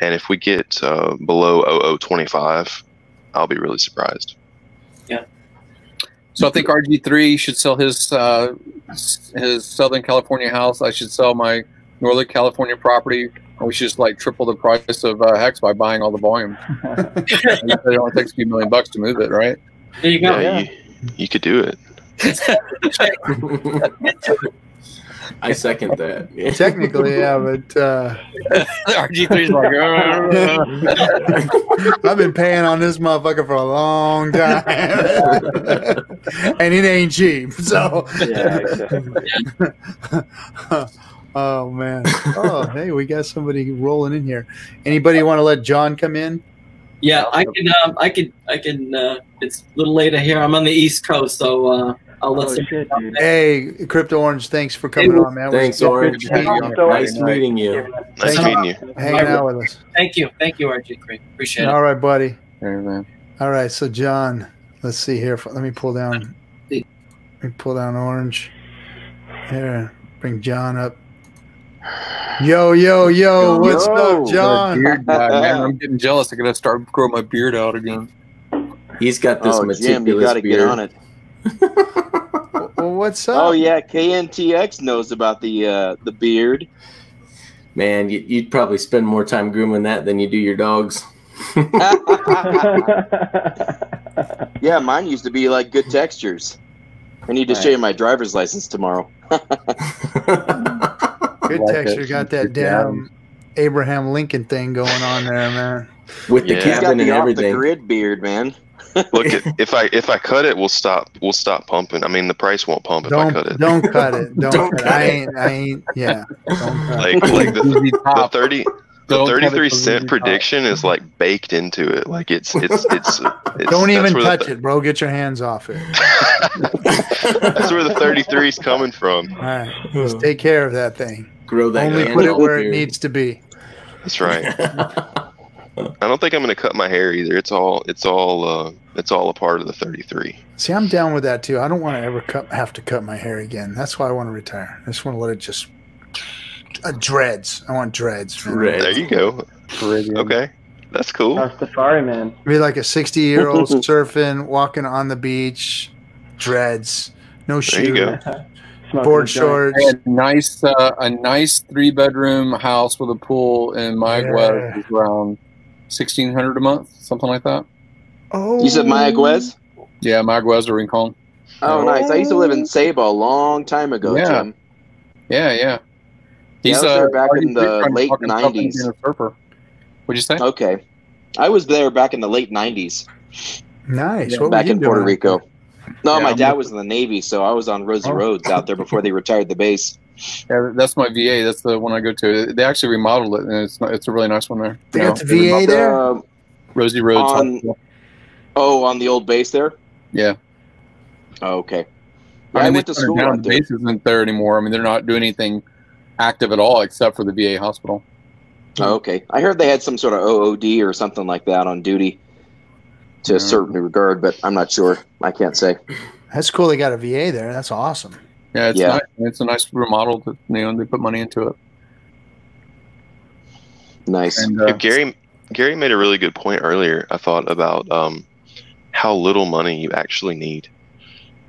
Speaker 7: And if we get uh, below 0025, I'll be really surprised.
Speaker 6: So I think RG3 should sell his uh, his Southern California house. I should sell my Northern California property. We should just like triple the price of uh, Hex by buying all the volume. it only takes a few million bucks to move it, right?
Speaker 2: There you go.
Speaker 7: Yeah, You, you could do it.
Speaker 4: I second that.
Speaker 1: technically, yeah, but uh,
Speaker 6: RG3 is like.
Speaker 1: I've been paying on this motherfucker for a long time, and it ain't cheap. So,
Speaker 5: Yeah, exactly.
Speaker 1: oh man. Oh, hey, we got somebody rolling in here. Anybody want to let John come in?
Speaker 2: Yeah, I can. Um, I can. I can. Uh, it's a little later here. I'm on the East Coast, so uh, I'll let
Speaker 5: Oh, shit.
Speaker 1: Hey, Crypto Orange, thanks for coming
Speaker 2: Hey,
Speaker 1: on, man.
Speaker 4: Thanks,
Speaker 1: We're
Speaker 4: Orange.
Speaker 6: Good to see you.
Speaker 4: Nice meeting you.
Speaker 7: Nice meeting you.
Speaker 1: hanging out with us.
Speaker 2: Thank you. Thank you, RG Creek. Appreciate it.
Speaker 1: All right, buddy.
Speaker 6: Hey, man.
Speaker 1: All right, so John, let's see here. Let me pull down. Let me pull down Orange. Here, bring John up. Yo, yo, yo! What's
Speaker 5: Yo.
Speaker 1: up, John?
Speaker 6: Beard guy, man. I'm getting jealous. I gotta start growing my beard out again.
Speaker 4: He's got this
Speaker 8: Oh,
Speaker 4: meticulous
Speaker 8: Jim, you got to
Speaker 4: beard.
Speaker 8: get on it.
Speaker 1: Well, what's up?
Speaker 8: Oh yeah, KNTX knows about the uh, the beard.
Speaker 4: Man, you, you'd probably spend more time grooming that than you do your dogs.
Speaker 8: yeah, mine used to be like good textures. I need to show you my driver's license tomorrow.
Speaker 1: Good
Speaker 3: like
Speaker 1: texture.
Speaker 3: it.
Speaker 1: Got that damn Abraham Lincoln thing going on there, man.
Speaker 4: With the
Speaker 7: Yeah.
Speaker 8: He's got
Speaker 4: cabin
Speaker 8: the
Speaker 4: and
Speaker 8: off the
Speaker 4: everything.
Speaker 8: grid beard, man.
Speaker 7: Look, if if I if I cut it, we'll stop. We'll stop pumping. I mean, the price won't pump if I
Speaker 1: Don't
Speaker 7: cut it.
Speaker 1: don't cut it. Don't,
Speaker 4: Don't
Speaker 1: cut it. I ain't. I ain't. Yeah. Don't cut
Speaker 7: Like like the, the thirty the
Speaker 3: Don't
Speaker 7: thirty three
Speaker 3: till
Speaker 7: cent
Speaker 3: easy top.
Speaker 7: prediction is like baked into it. Like it's it's it's. it's
Speaker 1: Don't even touch
Speaker 7: the,
Speaker 1: it, bro. Get your hands off it.
Speaker 7: That's where the thirty three is coming from.
Speaker 1: All right. Just take care of that thing.
Speaker 4: Grow that
Speaker 1: Only put it
Speaker 4: off
Speaker 1: where it needs to be.
Speaker 7: That's right. I don't think I'm gonna cut my hair either. It's all it's all uh it's all a part of the 33.
Speaker 1: See, I'm down with that too. I don't want to ever cut, have to cut my hair again. That's why I want to retire. I just want to let it just uh, dreads. I want dreads.
Speaker 4: Dreads.
Speaker 7: There you go.
Speaker 3: Caribbean.
Speaker 7: Okay, that's cool.
Speaker 5: Rastafari man.
Speaker 1: Be like a 60 year old surfing, walking on the beach, dreads, no
Speaker 7: There you
Speaker 1: shoes,
Speaker 7: go.
Speaker 1: Board shorts.
Speaker 6: A nice, uh, a nice three bedroom house with a pool in my
Speaker 1: Yeah.
Speaker 6: was around sixteen hundred a month, something like that.
Speaker 1: Oh,
Speaker 8: You said Mayaguez?
Speaker 6: Yeah, Mayaguez or Rincon.
Speaker 8: Oh, oh, nice. I used to live in Saba a long time ago,
Speaker 6: Yeah.
Speaker 8: Jim.
Speaker 6: Yeah, yeah.
Speaker 8: Yeah, I was there uh,
Speaker 6: back
Speaker 8: in the late
Speaker 6: fucking stop him
Speaker 8: 90s.
Speaker 6: being a surfer. What'd you say?
Speaker 8: Okay. I was there back in the late 90s,
Speaker 1: Nice.
Speaker 6: Yeah,
Speaker 1: what
Speaker 8: back
Speaker 1: you
Speaker 8: in Puerto? Rico. No,
Speaker 6: Yeah,
Speaker 8: my dad was in the Navy, so I was on Rosie
Speaker 1: Oh.
Speaker 8: Roads out there before they retired the base.
Speaker 6: Yeah, that's my VA. That's the one I go to. They actually remodeled it, and it's it's a really nice one there.
Speaker 1: They
Speaker 6: You
Speaker 1: got the VA there.
Speaker 8: Uh,
Speaker 6: Rosie Roads.
Speaker 8: on- oh, on the old base there?
Speaker 6: Yeah.
Speaker 8: Oh, okay.
Speaker 6: I
Speaker 8: Yeah,
Speaker 6: mean,
Speaker 8: I
Speaker 6: they
Speaker 8: went to school
Speaker 6: down. The
Speaker 8: there.
Speaker 6: base isn't there anymore. I mean, they're not doing anything active at all except for the VA hospital.
Speaker 8: Oh, okay. I heard they had some sort of OOD or something like that on duty to a certain regard, but I'm not sure. I can't say.
Speaker 1: That's cool. They got a VA there. That's awesome.
Speaker 6: Yeah, it's
Speaker 8: Yeah.
Speaker 6: nice. It's a nice remodel. That, you know, they put money into it.
Speaker 8: Nice.
Speaker 6: And uh,
Speaker 7: If Gary Gary made a really good point earlier. I thought about um, how little money you actually need.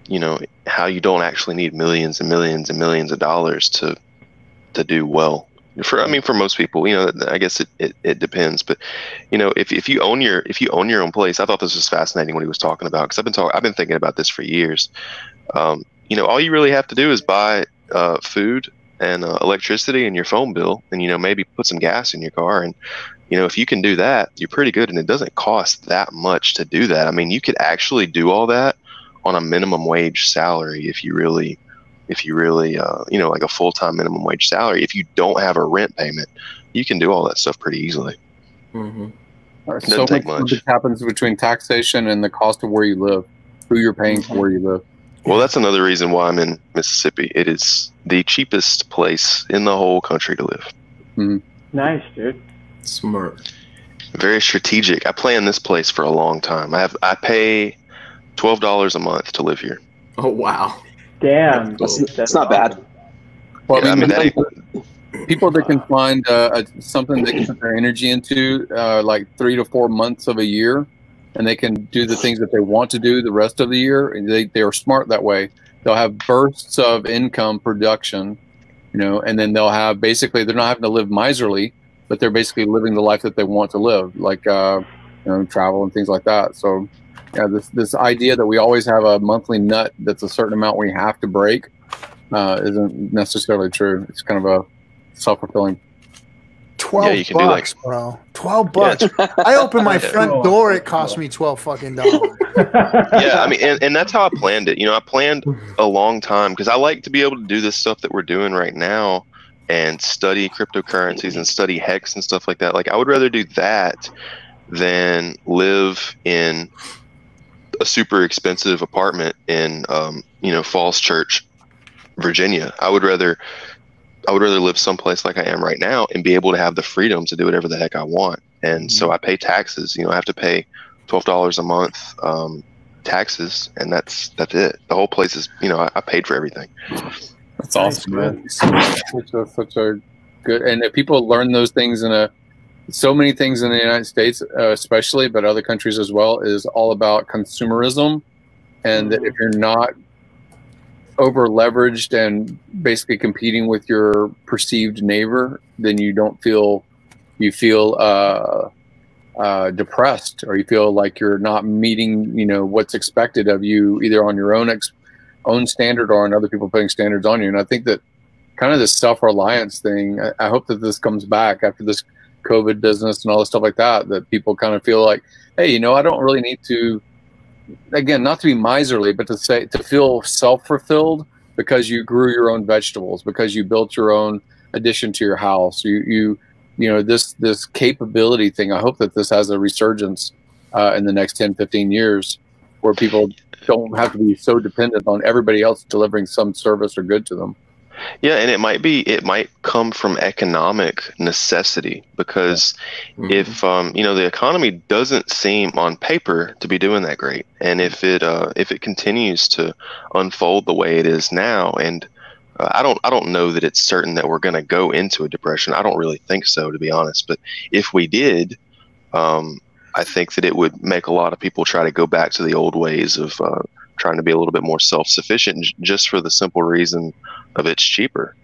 Speaker 7: You know how you don't actually need millions and millions and millions of dollars to to do well. For I mean, for most people, you know, I guess it, it, it depends. But you know, if, if you own your if you own your own place, I thought this was fascinating what he was talking about because I've been talking I've been thinking about this for years. Um, you know, all you really have to do is buy uh, food and uh, electricity and your phone bill, and you know maybe put some gas in your car, and you know if you can do that, you're pretty good, and it doesn't cost that much to do that. I mean, you could actually do all that on a minimum wage salary if you really if you really uh, you know like a full-time minimum wage salary if you don't have a rent payment you can do all that stuff pretty easily
Speaker 4: Mm-hmm.
Speaker 6: so
Speaker 7: take
Speaker 6: much
Speaker 7: much.
Speaker 6: much happens between taxation and the cost of where you live, who you're paying for where you live.
Speaker 7: Well that's another reason why i'm in mississippi it is the cheapest place in the whole country to live
Speaker 5: Nice, dude.
Speaker 4: Smart.
Speaker 7: very strategic i planned this place for a long time i have i pay $12 a month to live here
Speaker 4: Oh wow.
Speaker 5: Damn.
Speaker 8: That's,
Speaker 5: dude,
Speaker 8: that's not bad.
Speaker 6: Well,
Speaker 7: Yeah,
Speaker 6: I
Speaker 7: I
Speaker 6: mean,
Speaker 7: mean, that
Speaker 6: people- people that can find uh, a, something they can put their energy into, uh, like three to four months of a year, and they can do the things that they want to do the rest of the year. And they they are smart that way. They'll have bursts of income production, you know, and then they'll have basically they're not having to live miserly, but they're basically living the life that they want to live, like uh, you know, travel and things like that. So. Yeah, this this idea that we always have a monthly nut that's a certain amount we have to break uh, isn't necessarily true. It's kind of a self fulfilling.
Speaker 1: Twelve
Speaker 7: Yeah, you can do, like-
Speaker 1: bucks, bro. Twelve bucks. I open my
Speaker 7: Yeah.
Speaker 1: front door. It cost me twelve fucking dollars.
Speaker 7: yeah, I mean, and, and that's how I planned it. You know, I planned a long time because I like to be able to do this stuff that we're doing right now and study cryptocurrencies and study hex and stuff like that. Like, I would rather do that than live in a super expensive apartment in, um, you know, Falls Church, Virginia. I would rather. I would rather live someplace like I am right now and be able to have the freedom to do whatever the heck I want. And so I pay taxes. You know, I have to pay twelve dollars a month um, taxes, and that's that's it. The whole place is, you know, I, I paid for everything.
Speaker 6: That's awesome, man. Such a, such a good, and if people learn those things in a so many things in the United States, uh, especially, but other countries as well, is all about consumerism, and that if you're not over leveraged and basically competing with your perceived neighbor, then you don't feel you feel uh, uh, depressed or you feel like you're not meeting you know what's expected of you either on your own ex- own standard or on other people putting standards on you. And I think that kind of this self reliance thing. I, I hope that this comes back after this COVID business and all this stuff like that. That people kind of feel like, hey, you know, I don't really need to again, not to be miserly, but to say to feel self-fulfilled because you grew your own vegetables, because you built your own addition to your house. You you you know this this capability thing. I hope that this has a resurgence uh, in the next 10, 15 years, where people don't have to be so dependent on everybody else delivering some service or good to them.
Speaker 7: Yeah, and it might be it might come from economic necessity because
Speaker 4: Mhm.
Speaker 7: if um, you know the economy doesn't seem on paper to be doing that great, and if it uh, if it continues to unfold the way it is now, and uh, I don't I don't know that it's certain that we're going to go into a depression. I don't really think so, to be honest. But if we did, um, I think that it would make a lot of people try to go back to the old ways of uh, trying to be a little bit more self sufficient, just for the simple reason of it's cheaper.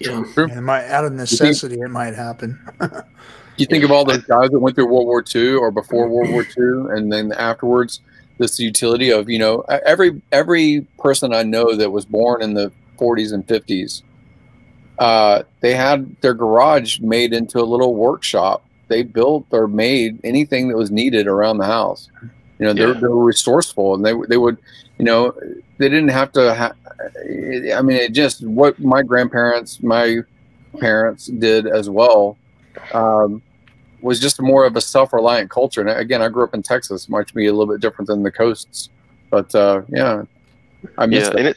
Speaker 4: Yeah.
Speaker 6: True.
Speaker 1: And it might, out of necessity, it might happen.
Speaker 6: You think of all those guys that went through World War II or before World War II, and then afterwards, this utility of you know every every person I know that was born in the 40s and 50s, uh, they had their garage made into a little workshop. They built or made anything that was needed around the house. You know, they're,
Speaker 7: Yeah.
Speaker 6: they were resourceful, and they they would, you know, they didn't have to. Ha- I mean, it just what my grandparents, my parents did as well um, was just more of a self-reliant culture. And again, I grew up in Texas, might be a little bit different than the coasts, but uh, yeah, I miss
Speaker 7: yeah,
Speaker 6: that.
Speaker 7: and it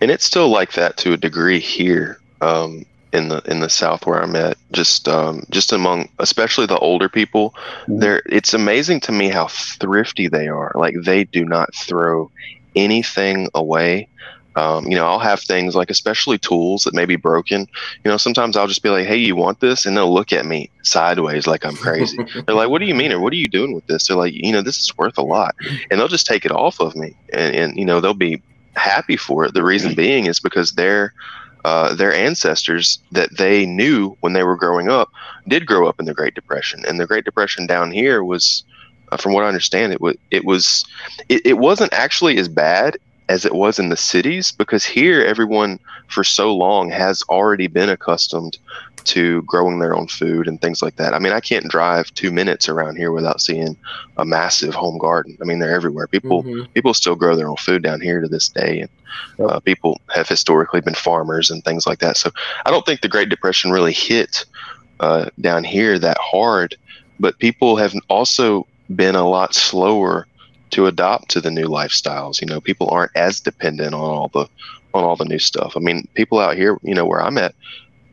Speaker 7: and it's still like that to a degree here um, in the in the South where I'm at. Just um, just among especially the older people,
Speaker 6: Mhm.
Speaker 7: they're it's amazing to me how thrifty they are. Like they do not throw anything away. Um, you know, I'll have things like, especially tools that may be broken. You know, sometimes I'll just be like, "Hey, you want this?" and they'll look at me sideways like I'm crazy. They're like, "What do you mean?" or "What are you doing with this?" They're like, "You know, this is worth a lot," and they'll just take it off of me, and, and you know, they'll be happy for it. The reason being is because their uh, their ancestors that they knew when they were growing up did grow up in the Great Depression, and the Great Depression down here was, uh, from what I understand, it was it was it, it wasn't actually as bad as it was in the cities because here everyone for so long has already been accustomed to growing their own food and things like that. I mean, I can't drive two minutes around here without seeing a massive home garden. I mean, they're everywhere. People
Speaker 4: Mhm.
Speaker 7: people still grow their own food down here to this day, and uh, people have historically been farmers and things like that. So I don't think the Great Depression really hit uh, down here that hard, but people have also been a lot slower to adopt to the new lifestyles. You know, people aren't as dependent on all the on all the new stuff. I mean, people out here, you know, where I'm at,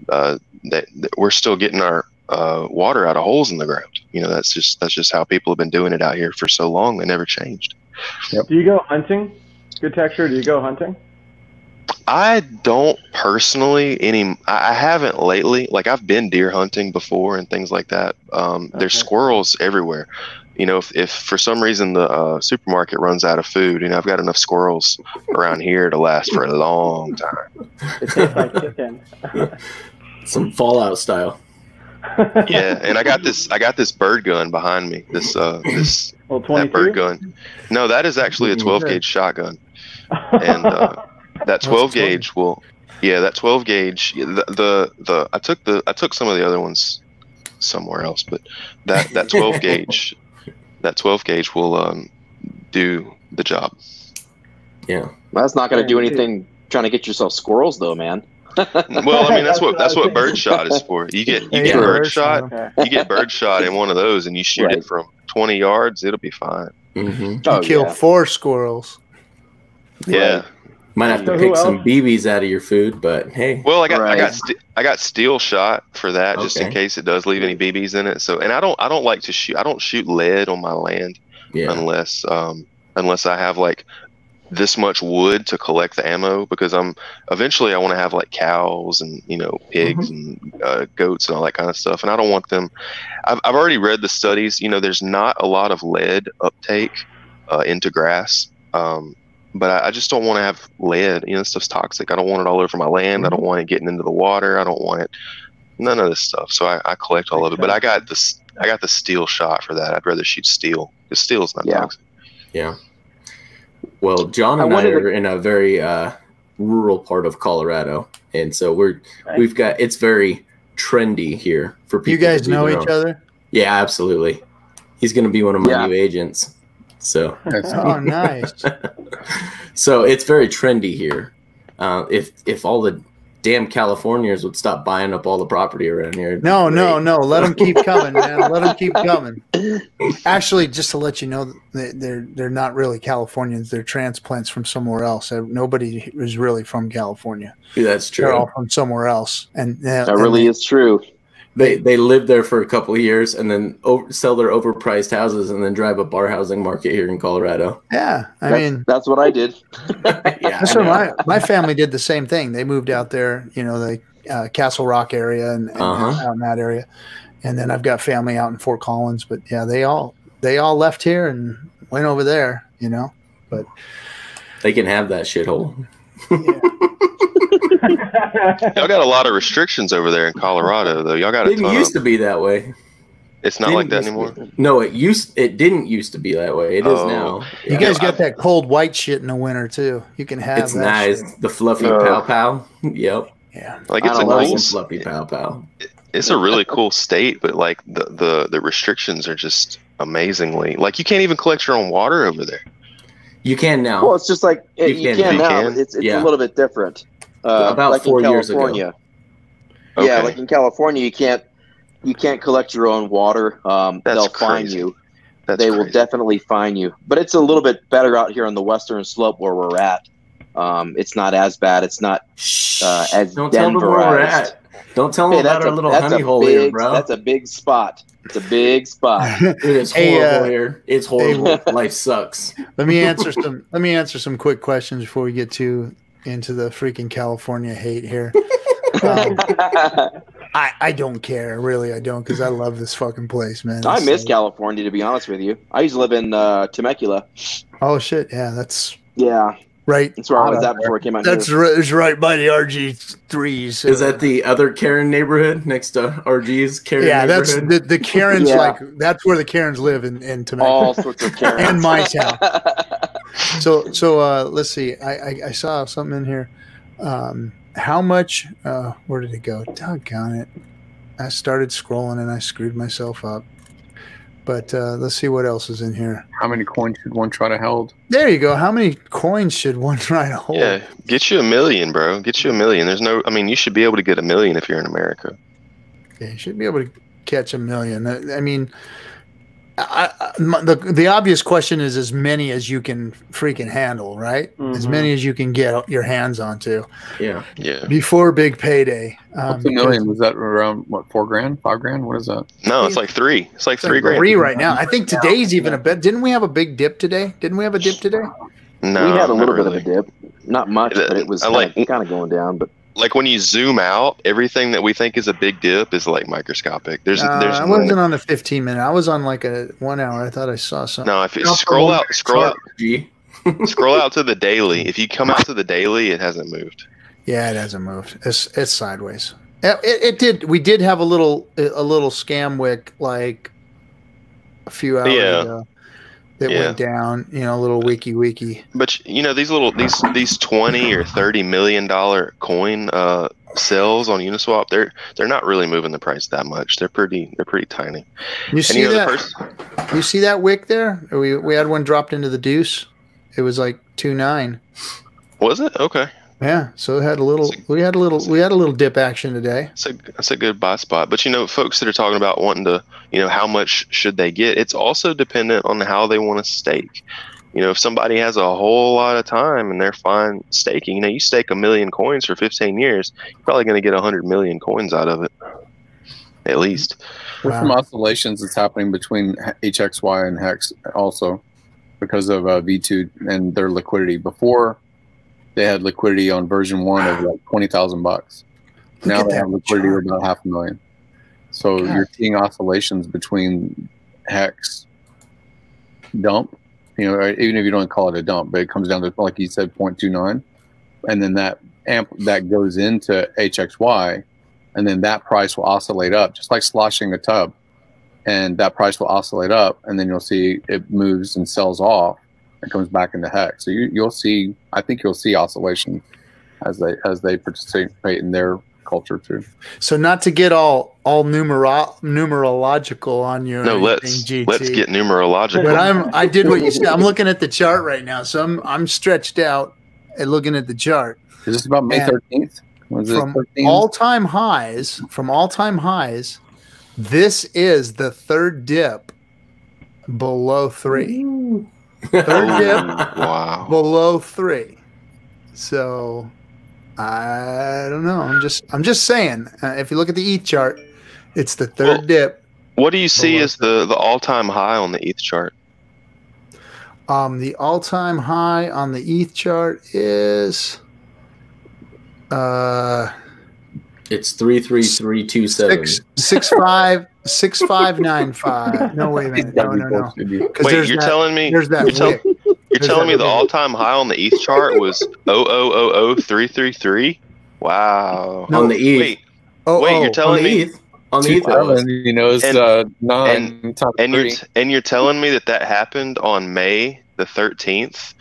Speaker 7: uh, that, that we're still getting our uh, water out of holes in the ground. You know, that's just that's just how people have been doing it out here for so long. They never changed.
Speaker 5: Do you go hunting? Good texture. Do you go hunting?
Speaker 7: I don't personally any. I I haven't lately. Like I've been deer hunting before and things like that. Um, There's squirrels everywhere. You know, if, if for some reason the uh, supermarket runs out of food, you know, I've got enough squirrels around here to last for a long time.
Speaker 5: It tastes like chicken.
Speaker 4: Some Fallout style.
Speaker 7: Yeah, and I got this. I got this bird gun behind me. This uh, this
Speaker 5: Well,
Speaker 7: that bird gun. No, that is actually a 12 gauge shotgun. and uh, that 12 gauge will yeah that 12 gauge the, the the i took the i took some of the other ones somewhere else but that that 12 gauge that 12 gauge will um do the job
Speaker 4: Yeah.
Speaker 8: That's not going to do anything trying to get yourself squirrels, though, man.
Speaker 7: Well i mean that's what
Speaker 5: That's
Speaker 7: that's
Speaker 5: what I
Speaker 7: what
Speaker 5: was
Speaker 7: is for you get you
Speaker 1: Yeah,
Speaker 7: get
Speaker 1: yeah,
Speaker 7: bird
Speaker 1: bird
Speaker 7: shot
Speaker 1: shot.
Speaker 5: okay.
Speaker 7: you get birdshot in one of those and you shoot
Speaker 8: Right.
Speaker 7: it from 20 yards it'll be fine
Speaker 4: hmm
Speaker 8: Oh,
Speaker 1: you kill
Speaker 8: yeah.
Speaker 1: four squirrels.
Speaker 7: yeah
Speaker 4: Might have to
Speaker 5: So
Speaker 4: pick some
Speaker 5: else?
Speaker 4: BBs out of your food, but hey.
Speaker 7: Well, I got I got st- I got steel shot for that just in case it does leave any BBs in it. So, and I don't I don't like to shoot I don't shoot lead on my land
Speaker 4: yeah.
Speaker 7: unless um unless I have like this much wood to collect the ammo because I'm eventually I want to have like cows and you know pigs and uh, goats and all that kind of stuff, and I don't want them. I've I've already read the studies. You know, there's not a lot of lead uptake uh, into grass. Um, but I, I just don't want to have lead. You know, this stuff's toxic. I don't want it all over my land. I don't want it getting into the water. I don't want it none of this stuff. So I, I collect all of it. But I got this. I got the steel shot for that. I'd rather shoot steel because steel's not
Speaker 8: Yeah.
Speaker 7: toxic.
Speaker 4: Yeah. Well, John
Speaker 5: I
Speaker 4: and I,
Speaker 5: wanted to-
Speaker 4: are in a very uh, rural part of Colorado, and so we're
Speaker 5: Right.
Speaker 4: we've got it's very trendy here for people.
Speaker 1: You guys
Speaker 4: do
Speaker 1: know each
Speaker 4: own.
Speaker 1: other?
Speaker 4: Yeah, absolutely. He's going to be one of my
Speaker 8: Yeah.
Speaker 4: new agents. So,
Speaker 6: That's-
Speaker 1: Oh, nice.
Speaker 4: so it's very trendy here. Uh, if if all the damn Californians would stop buying up all the property around here, it'd
Speaker 1: No, no, no. Let them keep coming, man. Let them keep coming. Actually, just to let you know, they- they're they're not really Californians. They're transplants from somewhere else. Uh, Nobody is really from California.
Speaker 4: that's true.
Speaker 1: They're all from somewhere else. And uh,
Speaker 8: That really is true.
Speaker 4: They they live there for a couple of years and then over, sell their overpriced houses and then drive a bar housing market here in Colorado.
Speaker 1: yeah. I
Speaker 8: That's,
Speaker 1: mean,
Speaker 8: that's what I did.
Speaker 4: yeah,
Speaker 1: That's
Speaker 4: I
Speaker 1: what my my family did the same thing. They moved out there, you know, the uh, Castle Rock area and, and
Speaker 4: Uh-huh.
Speaker 1: out in that area. And then I've got family out in Fort Collins, but yeah, they all they all left here and went over there, you know.
Speaker 4: But they can have that shithole.
Speaker 7: Y'all got a lot of restrictions over there in Colorado, though. Y'all got a
Speaker 4: It
Speaker 7: ton
Speaker 4: used
Speaker 7: of.
Speaker 4: to be that way.
Speaker 7: It's not
Speaker 4: Didn't
Speaker 7: like that
Speaker 4: used to
Speaker 7: anymore.
Speaker 4: be. No, it used it didn't used to be that way. It is
Speaker 7: Oh.
Speaker 4: now.
Speaker 1: You
Speaker 4: Yeah.
Speaker 1: guys got that cold white shit in the winter too. You can have
Speaker 4: It's
Speaker 1: that
Speaker 4: nice.
Speaker 1: shit.
Speaker 4: The fluffy
Speaker 8: Uh,
Speaker 4: pow pow. Yep.
Speaker 1: Yeah.
Speaker 7: Like it's a
Speaker 8: don't know.
Speaker 7: cool,
Speaker 4: fluffy pow pow.
Speaker 7: it's a really cool state, but like the, the the restrictions are just amazingly like you can't even collect your own water over there.
Speaker 4: You can now.
Speaker 8: Well, it's just like you,
Speaker 4: You
Speaker 8: can,
Speaker 4: can-
Speaker 7: you
Speaker 8: now.
Speaker 7: can?
Speaker 8: It's it's
Speaker 4: Yeah.
Speaker 8: a little bit different. Uh,
Speaker 4: About
Speaker 8: like
Speaker 4: four
Speaker 8: in
Speaker 4: years ago.
Speaker 8: California.
Speaker 7: Okay.
Speaker 8: Yeah, like in California, you can't you can't collect your own water. Um,
Speaker 7: That's
Speaker 8: they'll fine
Speaker 7: crazy.
Speaker 8: you.
Speaker 7: That's
Speaker 8: they will definitely fine you. But it's a little bit better out here on the western slope where we're at. Um, it's not as bad. It's not uh, as
Speaker 4: Don't tell them where we're at. Don't tell them
Speaker 8: Hey,
Speaker 4: about
Speaker 8: that's
Speaker 4: our
Speaker 8: a,
Speaker 4: little honey
Speaker 8: a
Speaker 4: hole
Speaker 8: big,
Speaker 4: here, bro.
Speaker 8: That's a big spot. It's a big spot.
Speaker 4: It is
Speaker 1: Hey,
Speaker 4: horrible
Speaker 1: uh,
Speaker 4: here. It's horrible. Life sucks.
Speaker 1: Let me answer some let me answer some quick questions before we get too into the freaking California hate here. Um, I, I don't care, really. I don't because I love this fucking place, man.
Speaker 8: I
Speaker 1: It's
Speaker 8: miss
Speaker 1: like-
Speaker 8: California, to be honest with you. I used to live in uh, Temecula.
Speaker 1: Oh shit, yeah, that's
Speaker 8: Yeah,
Speaker 1: right.
Speaker 8: that's where I was at before I came out
Speaker 1: That's
Speaker 8: here.
Speaker 1: right, it's right by the RG threes.
Speaker 4: Is that the other Karen neighborhood next to RG's Karen
Speaker 1: yeah? That's the, the Karens.
Speaker 8: Yeah.
Speaker 1: Like that's where the Karens live in in Temecula.
Speaker 8: All sorts of Karens.
Speaker 1: And my town. So so uh, let's see. I, I I saw something in here. Um, how much? Uh, where did it go? Doggone it! I started scrolling and I screwed myself up. But uh, let's see what else is in here.
Speaker 6: How many coins should one try to hold?
Speaker 1: There you go. How many coins should one try to hold?
Speaker 7: Yeah, get you a million, bro. Get you a million. There's no. I mean, you should be able to get a million if you're in America.
Speaker 1: Yeah, you should be able to catch a million. I, I mean, I, I, my- the the obvious question is as many as you can freaking handle, right? As
Speaker 5: Mhm.
Speaker 1: many as you can get your hands onto
Speaker 4: yeah.
Speaker 7: Yeah.
Speaker 1: before big payday. Um,
Speaker 6: What's a million? Was that around what? Four grand? Five grand? What is that?
Speaker 7: No, it's like three. It's like
Speaker 1: It's like
Speaker 7: three grand.
Speaker 1: three right now. I think today's even a bit. Didn't we have a big dip today? Didn't we have a dip today?
Speaker 7: No,
Speaker 8: we had a little
Speaker 7: really.
Speaker 8: bit of a dip, not much, but it was
Speaker 7: I
Speaker 8: kind,
Speaker 7: like-
Speaker 8: of, kind of going down. But
Speaker 7: Like when you zoom out, everything that we think is a big dip is like microscopic. There's,
Speaker 1: Uh,
Speaker 7: there's
Speaker 1: I wasn't on a 15 minute. I was on like a one hour. I thought I saw something.
Speaker 7: no. If you scroll out, scroll out, scroll out to the daily. If you come out to the daily, it hasn't moved.
Speaker 1: Yeah, it hasn't moved. It's it's sideways. It, it, it did. We did have a little a little scam wick like a few hours
Speaker 7: Yeah.
Speaker 1: ago. That
Speaker 7: Yeah.
Speaker 1: went down. You know, a little wiki wiki.
Speaker 7: But you know these little these these twenty or thirty million dollar coin uh, sales on Uniswap, they're they're not really moving the price that much. They're pretty they're pretty tiny.
Speaker 1: You
Speaker 7: And
Speaker 1: see
Speaker 7: you know
Speaker 1: that?
Speaker 7: person,
Speaker 1: you see that wick there? We we had one dropped into the deuce. It was like two nine.
Speaker 7: was it okay?
Speaker 1: Yeah, so it had a little. We had a little. We had a little dip action today.
Speaker 7: That's a that's a good buy spot. But you know, folks that are talking about wanting to, you know, how much should they get? It's also dependent on how they want to stake. You know, if somebody has a whole lot of time and they're fine staking, you know, you stake a million coins for 15 years, you're probably going to get 100 million coins out of it, at least.
Speaker 6: There's some oscillations that's happening between HXY and Hex also. because of uh, V2 and their liquidity. Before they had liquidity on version one of like twenty thousand bucks.
Speaker 1: Look
Speaker 6: now they have liquidity
Speaker 1: chart.
Speaker 6: of about half a million. So
Speaker 1: God.
Speaker 6: you're seeing oscillations between hex dump, you know, even if you don't call it a dump, but it comes down to like you said, 0.29, and then that amp that goes into HXY, and then that price will oscillate up, just like sloshing a tub, and that price will oscillate up, and then you'll see it moves and sells off and comes back into hex. So you, you'll see, I think you'll see oscillation as they as they participate in their culture too.
Speaker 1: So not to get all all numero- numerological on you. or
Speaker 7: No, let's
Speaker 1: GT,
Speaker 7: let's get numerological.
Speaker 1: But I'm I did what you said. I'm looking at the chart right now, so I'm I'm stretched out and looking at the chart
Speaker 6: Is this about May thirteenth?
Speaker 1: From all time highs. From all time highs, this is the third dip below three. Third
Speaker 7: Oh,
Speaker 1: dip
Speaker 7: wow.
Speaker 1: below three. So I don't know. I'm just I'm just saying. Uh, if you look at the ETH chart, it's the third
Speaker 7: Well-
Speaker 1: dip.
Speaker 7: What do you see
Speaker 1: Below
Speaker 7: as the, the all time high on the ETH chart?
Speaker 1: Um, the all-time high on the ETH chart is uh
Speaker 4: It's three three three two seven.
Speaker 1: six six five six five nine five. No wait a minute. No no no. Because
Speaker 7: Wait,
Speaker 1: there's
Speaker 7: you're
Speaker 1: that,
Speaker 7: telling me
Speaker 1: there's that
Speaker 7: you're, tell- you're telling
Speaker 1: that
Speaker 7: me the all time high on the ETH chart was 0000333? Wow.
Speaker 1: No,
Speaker 4: on the E.
Speaker 7: Wait,
Speaker 1: Oh,
Speaker 7: wait,
Speaker 1: oh,
Speaker 7: you're telling me
Speaker 4: ETH. On the ETH. that
Speaker 6: you know, it's
Speaker 7: And-
Speaker 6: uh, nine times
Speaker 7: and you're
Speaker 6: three.
Speaker 7: and you're telling me that that happened on May the 13th,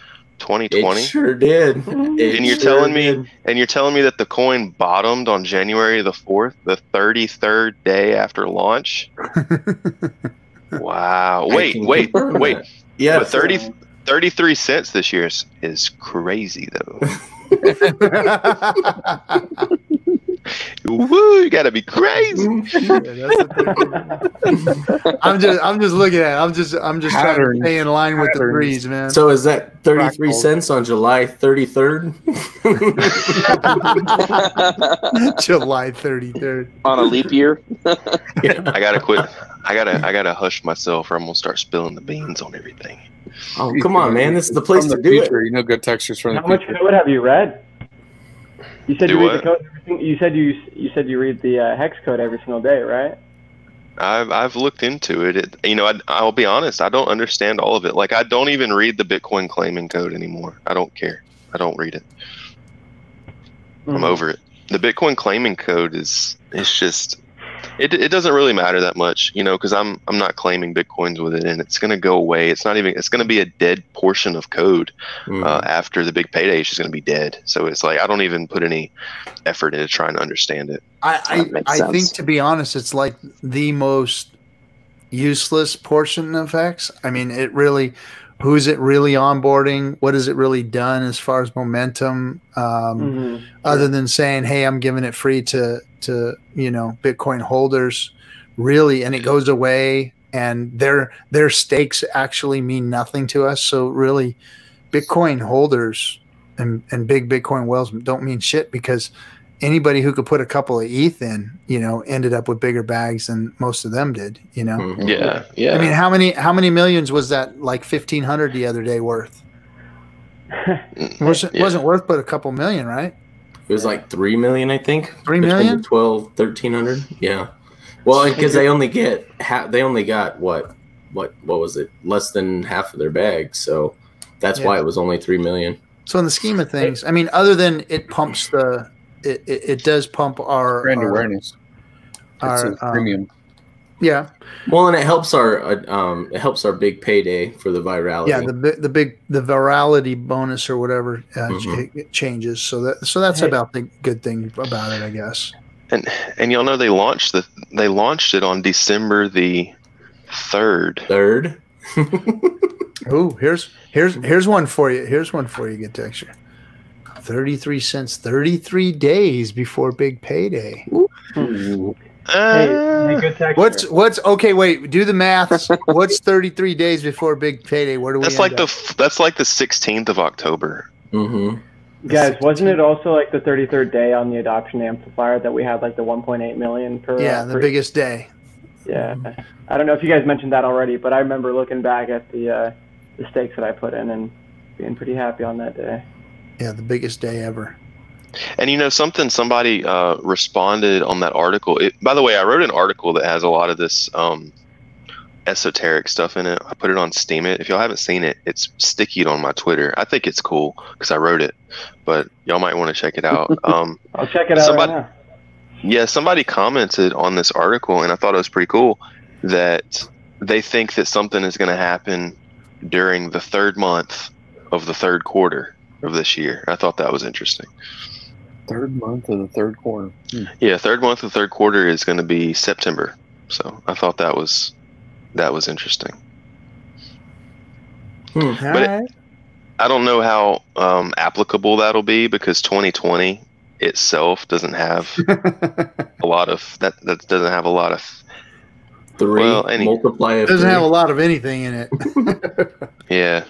Speaker 7: 2020?
Speaker 4: It sure did. Mm-hmm. It
Speaker 7: And you're
Speaker 4: sure
Speaker 7: telling me-
Speaker 4: did.
Speaker 7: And you're telling me that the coin bottomed on January the 4th, the 33rd day after launch? wow. Wait, wait, wait.
Speaker 4: that. Yeah,
Speaker 7: But 30, 33 cents this year is, is crazy, though. Woo, you gotta be crazy.
Speaker 1: Yeah, that's what they're- I'm just I'm just looking at it. I'm just I'm just trying to stay in line with the
Speaker 6: Patterns.
Speaker 1: threes, man.
Speaker 4: So is that thirty three
Speaker 6: Fractals.
Speaker 4: cents on July thirty third?
Speaker 1: July 33rd.
Speaker 8: on a leap year.
Speaker 7: I gotta quit. I gotta I gotta hush myself or I'm gonna start spilling the beans on everything.
Speaker 4: Oh come on, man! This is the place
Speaker 6: From
Speaker 4: to
Speaker 6: the
Speaker 4: do it.
Speaker 6: You know, good textures from
Speaker 5: How
Speaker 6: the
Speaker 5: much
Speaker 6: future.
Speaker 5: code have you read? You said
Speaker 7: Do
Speaker 5: you read
Speaker 7: what?
Speaker 5: the code. Every you said you you said you read the uh, hex code every single day, right?
Speaker 7: I've I've looked into it. it you know, I, I'll be honest. I don't understand all of it. Like I don't even read the Bitcoin claiming code anymore. I don't care. I don't read it. I'm
Speaker 5: Mhm.
Speaker 7: over it. The Bitcoin claiming code is it's just it, it doesn't really matter that much, you know, because I'm I'm not claiming bitcoins with it, and it's gonna go away. It's not even it's gonna be a dead portion of code
Speaker 4: Mm.
Speaker 7: uh, after the big payday. It's just gonna be dead. So it's like I don't even put any effort into trying to understand it.
Speaker 1: I I, I think to be honest, it's like the most useless portion of Hex. I mean, it really, who's it really onboarding? What has it really done as far as momentum? Um,
Speaker 5: Mhm.
Speaker 1: Other than saying, "Hey, I'm giving it free to to you know Bitcoin holders," really, and it goes away, and their their stakes actually mean nothing to us. So really, Bitcoin holders and and big Bitcoin whales don't mean shit because anybody who could put a couple of ETH in, you know, ended up with bigger bags than most of them did. You know,
Speaker 4: Mhm.
Speaker 7: Yeah, yeah.
Speaker 1: I mean, how many how many millions was that? Like fifteen hundred the other day worth? It wasn't
Speaker 7: Yeah.
Speaker 1: wasn't worth but a couple million, right?
Speaker 4: It was like three million, I think.
Speaker 1: Three
Speaker 4: Between
Speaker 1: million?
Speaker 4: the 12, 1300. Yeah. Well, because they only get ha- they only got what what what was it? Less than half of their bag. So that's
Speaker 1: Yeah.
Speaker 4: why it was only three million.
Speaker 1: So in the scheme of things, I mean, other than it pumps the, it, it, it does pump our,
Speaker 6: Brand
Speaker 1: our,
Speaker 6: awareness. It's
Speaker 1: our,
Speaker 6: a
Speaker 1: um,
Speaker 6: premium.
Speaker 1: yeah,
Speaker 4: Well, and it helps our uh, um it helps our big payday for the virality.
Speaker 1: yeah, the the big the virality bonus or whatever uh,
Speaker 4: Mhm.
Speaker 1: ch- it changes. So that so that's
Speaker 5: Hey.
Speaker 1: about the good thing about it, I guess.
Speaker 7: and and y'all know they launched the they launched it on December the third.
Speaker 4: third.
Speaker 1: Oh, here's here's here's one for you. Here's one for you. Good texture. Thirty-three cents. Thirty-three days before big payday.
Speaker 7: Uh,
Speaker 5: hey.
Speaker 1: What's what's okay? Wait, do the maths. what's thirty-three days before big payday? Where do we?
Speaker 7: that's
Speaker 1: end
Speaker 7: like the
Speaker 1: up?
Speaker 7: f- that's like the 16th of October.
Speaker 4: Mm-hmm.
Speaker 5: Guys, wasn't it also like the 33rd day on the adoption amplifier that we had like the 1.8 million per?
Speaker 1: yeah,
Speaker 5: uh,
Speaker 1: the
Speaker 5: per-
Speaker 1: biggest day.
Speaker 5: Yeah, I don't know if you guys mentioned that already, but I remember looking back at the uh, the stakes that I put in and being pretty happy on that day.
Speaker 1: Yeah, the biggest day ever.
Speaker 7: And you know something? Somebody uh, responded on that article. It, by the way, I wrote an article that has a lot of this um, esoteric stuff in it. I put it on Steam. It If y'all haven't seen it, it's sticky on my Twitter. I think it's cool because I wrote it, but y'all might want to check it out. Um,
Speaker 5: I'll check it out
Speaker 7: Somebody-
Speaker 5: right now.
Speaker 7: yeah, somebody commented on this article, and I thought it was pretty cool that they think that something is going to happen during the third month of the third quarter of this year. I thought that was interesting.
Speaker 6: Third month of the third quarter.
Speaker 7: Yeah, third month of the third quarter is going to be September. So I thought that was that was interesting.
Speaker 1: All
Speaker 7: But it- I don't know how um, applicable that'll be because 2020 itself doesn't have a lot of that. That doesn't have a lot of
Speaker 4: Three
Speaker 7: Well, any-
Speaker 4: multiply it.
Speaker 1: doesn't have a lot of anything in it.
Speaker 7: yeah.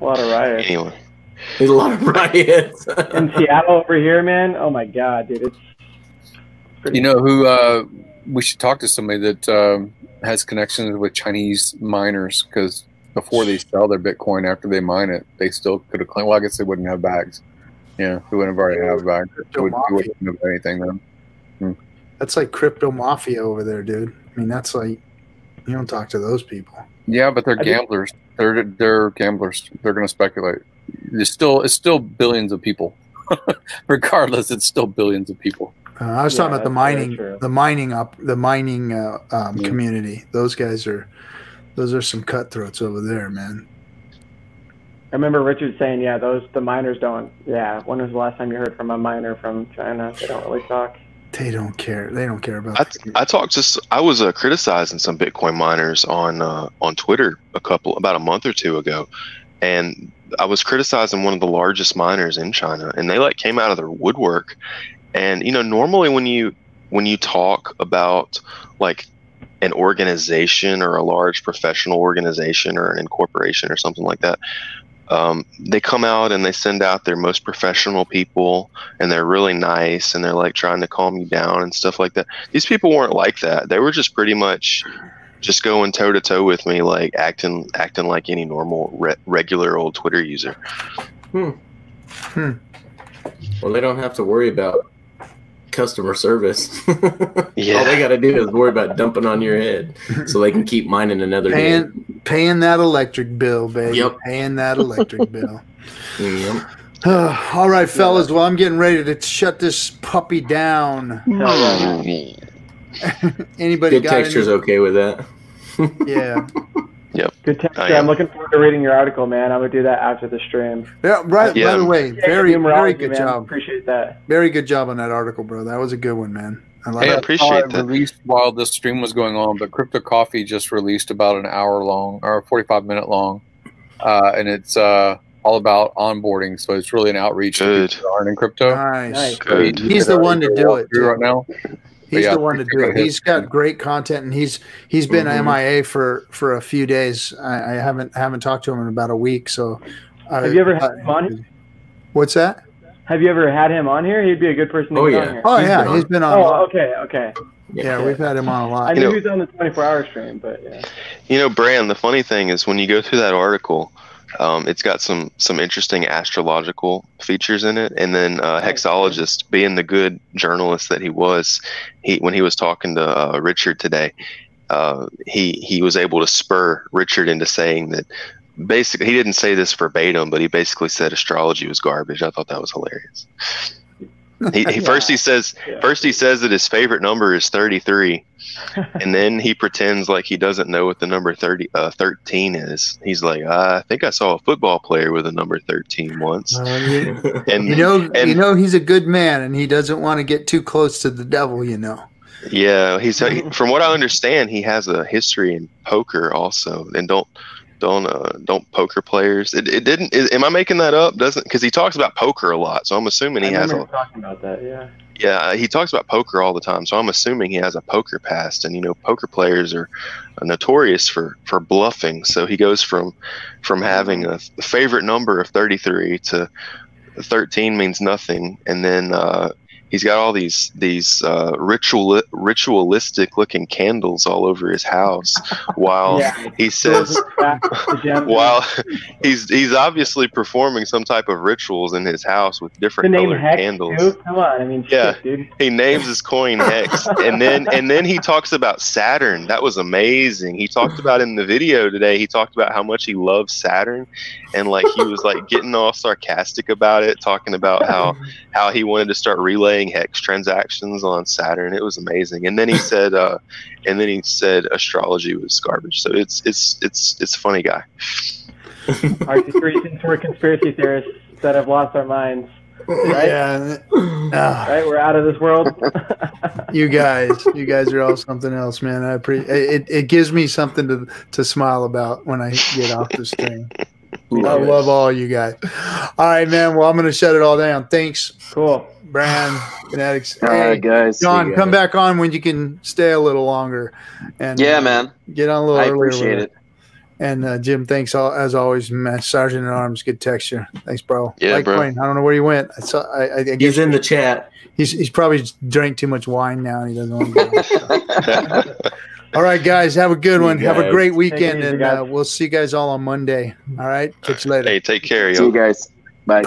Speaker 5: A lot of riots.
Speaker 7: Anyway,
Speaker 4: There's a lot of riots.
Speaker 5: In Seattle over here, man. Oh my god, dude, it's
Speaker 6: You know who? Uh, we should talk to somebody that um, has connections with Chinese miners because before they sell their Bitcoin, after they mine it, they still could have claimed. Well, I guess they wouldn't have bags. Yeah, we wouldn't have already have bags. They would- we wouldn't have anything then.
Speaker 1: That's like crypto mafia over there, dude. I mean, that's like you don't talk to those people.
Speaker 6: Yeah, but they're
Speaker 5: I
Speaker 6: gamblers. They're they're gamblers. They're going to speculate. It's still it's still billions of people. Regardless, it's still billions of people.
Speaker 1: Uh, I was
Speaker 5: Yeah,
Speaker 1: talking about the mining, the mining up, the mining uh, um,
Speaker 6: Yeah.
Speaker 1: community. Those guys are, those are some cutthroats over there, man.
Speaker 5: I remember Richard saying, yeah, those the miners don't. Yeah, when was the last time you heard from a miner from China? They don't really talk.
Speaker 1: They don't care. They don't care about.
Speaker 7: I, I talked to s- I was uh, criticizing some Bitcoin miners on uh, on Twitter a couple about a month or two ago, and I was criticizing one of the largest miners in China, and they like came out of their woodwork, and you know normally when you when you talk about like an organization or a large professional organization or an incorporation or something like that. Um, they come out and they send out their most professional people and they're really nice and they're like trying to calm you down and stuff like that these people weren't like that. They were just pretty much just going toe to toe with me, like acting acting like any normal re- regular old Twitter user. Hmm.
Speaker 4: Well, they don't have to worry about customer service.
Speaker 7: Yeah.
Speaker 4: All they got to do is worry about dumping on your head so they can keep mining another day.
Speaker 1: paying paying that electric bill, baby.
Speaker 4: Yep.
Speaker 1: Paying that electric bill.
Speaker 4: Yep.
Speaker 1: all right, fellas. Well, I'm getting ready to shut this puppy down. Anybody
Speaker 4: Good
Speaker 1: got
Speaker 4: texture's
Speaker 1: any?
Speaker 4: okay with that.
Speaker 1: Yeah. Yep.
Speaker 5: Good texture.
Speaker 7: I
Speaker 5: Yeah, I'm looking forward to reading your article, man. I'm gonna do that after the stream.
Speaker 1: Yeah. Right.
Speaker 7: Yeah.
Speaker 1: By the way,
Speaker 5: Yeah,
Speaker 1: very very good
Speaker 5: man.
Speaker 1: job.
Speaker 5: Appreciate that.
Speaker 1: Very good job on that article, bro. That was a good one, man. I like
Speaker 7: Hey, I appreciate
Speaker 6: I
Speaker 7: that.
Speaker 6: released while this stream was going on, but Crypto Coffee just released about an hour long or 45 minute long, uh, and it's uh, all about onboarding. So it's really an outreach
Speaker 7: Good.
Speaker 6: people aren't in crypto.
Speaker 1: Nice.
Speaker 5: Nice.
Speaker 7: Good.
Speaker 1: He's the one to do it,
Speaker 6: right now.
Speaker 1: He's
Speaker 6: yeah,
Speaker 1: the one to do it.
Speaker 6: his-
Speaker 1: He's got great content, and he's he's been
Speaker 4: Mhm.
Speaker 1: MIA for for a few days. I, I haven't haven't talked to him in about a week. So,
Speaker 5: Have you ever had him on?
Speaker 1: What's that?
Speaker 5: Have you ever had him on here? He'd be a good person to
Speaker 4: Oh, yeah.
Speaker 5: on here.
Speaker 1: Oh
Speaker 4: He's
Speaker 1: yeah,
Speaker 4: been
Speaker 1: he's been on.
Speaker 5: Oh, okay, okay.
Speaker 1: Yeah, we've had him on a lot.
Speaker 5: I knew
Speaker 7: know-
Speaker 5: he was on the 24 hour stream, but yeah.
Speaker 7: You know, Bran, the funny thing is when you go through that article, um, it's got some some interesting astrological features in it. And then uh, Hexologist, being the good journalist that he was, he when he was talking to uh, Richard today, uh, he he was able to spur Richard into saying that. Basically, he didn't say this verbatim, but he basically said astrology was garbage. I thought that was hilarious. He, he first he says
Speaker 5: Yeah.
Speaker 7: first he says that his favorite number is 33 and then he pretends like he doesn't know what the number 30 uh, 13 is he's like i think i saw a football player with a number 13 once
Speaker 1: Uh, you,
Speaker 7: and
Speaker 1: you know,
Speaker 7: and
Speaker 1: you know, he's a good man, and he doesn't want to get too close to the devil. You know.
Speaker 7: yeah he's from what i understand he has a history in poker also and don't don't uh, don't poker players it, it didn't is, am i making that up doesn't because he talks about poker a lot so i'm assuming he has a
Speaker 5: talking about that, yeah.
Speaker 7: Yeah, he talks about poker all the time, so I'm assuming he has a poker past. And you know, poker players are notorious for for bluffing. So he goes from from having a favorite number of 33 to 13 means nothing, and then uh, he's got all these these uh, ritual ritualistic looking candles all over his house, while
Speaker 5: Yeah.
Speaker 7: he says
Speaker 5: Back to Jim.
Speaker 7: while he's he's obviously performing some type of rituals in his house with
Speaker 5: the
Speaker 7: different
Speaker 5: name
Speaker 7: colored
Speaker 5: Hex,
Speaker 7: candles.
Speaker 5: too? Come on, I mean,
Speaker 7: Yeah.
Speaker 5: shit, dude.
Speaker 7: He names his coin Hex, and then and then he talks about Saturn. That was amazing. He talked about in the video today. He talked about how much he loves Saturn, and like he was like getting all sarcastic about it, talking about how how he wanted to start relaying Hex transactions on Saturn. It was amazing. And then he said, uh, and then he said astrology was garbage. So it's it's it's it's a funny guy.
Speaker 5: Our reasons we're conspiracy theorists that have lost our minds. Right?
Speaker 1: Yeah. Ah,
Speaker 5: Right? We're out of this world.
Speaker 1: you guys, you guys are all something else, man. I appreciate it. It gives me something to to smile about when I get off this thing. I love all you guys. All right, man. Well, I'm gonna shut it all down. Thanks,
Speaker 5: cool.
Speaker 1: Bran Kinetics.
Speaker 8: All right, guys.
Speaker 1: John, come
Speaker 8: guys.
Speaker 1: back on when you can stay a little longer. And
Speaker 8: Yeah,
Speaker 1: uh,
Speaker 8: man.
Speaker 1: get on a little
Speaker 8: I
Speaker 1: earlier
Speaker 8: appreciate
Speaker 1: with
Speaker 8: it.
Speaker 1: And uh, Gym, thanks all, as always, man. Sergeant at Arms, good texture. Thanks, bro.
Speaker 7: Yeah,
Speaker 1: Like
Speaker 7: bro.
Speaker 1: Quinn, I don't know where he went. I saw. I, I, I guess
Speaker 4: He's in the chat.
Speaker 1: he's he's probably drank too much wine now, and he doesn't want to. Go. all right, guys, have a good one. Have a great weekend,
Speaker 5: easy,
Speaker 1: and uh, we'll see you guys all on Monday. All right, catch you later.
Speaker 7: Hey, take care,
Speaker 8: See
Speaker 7: yo.
Speaker 8: you guys. Bye.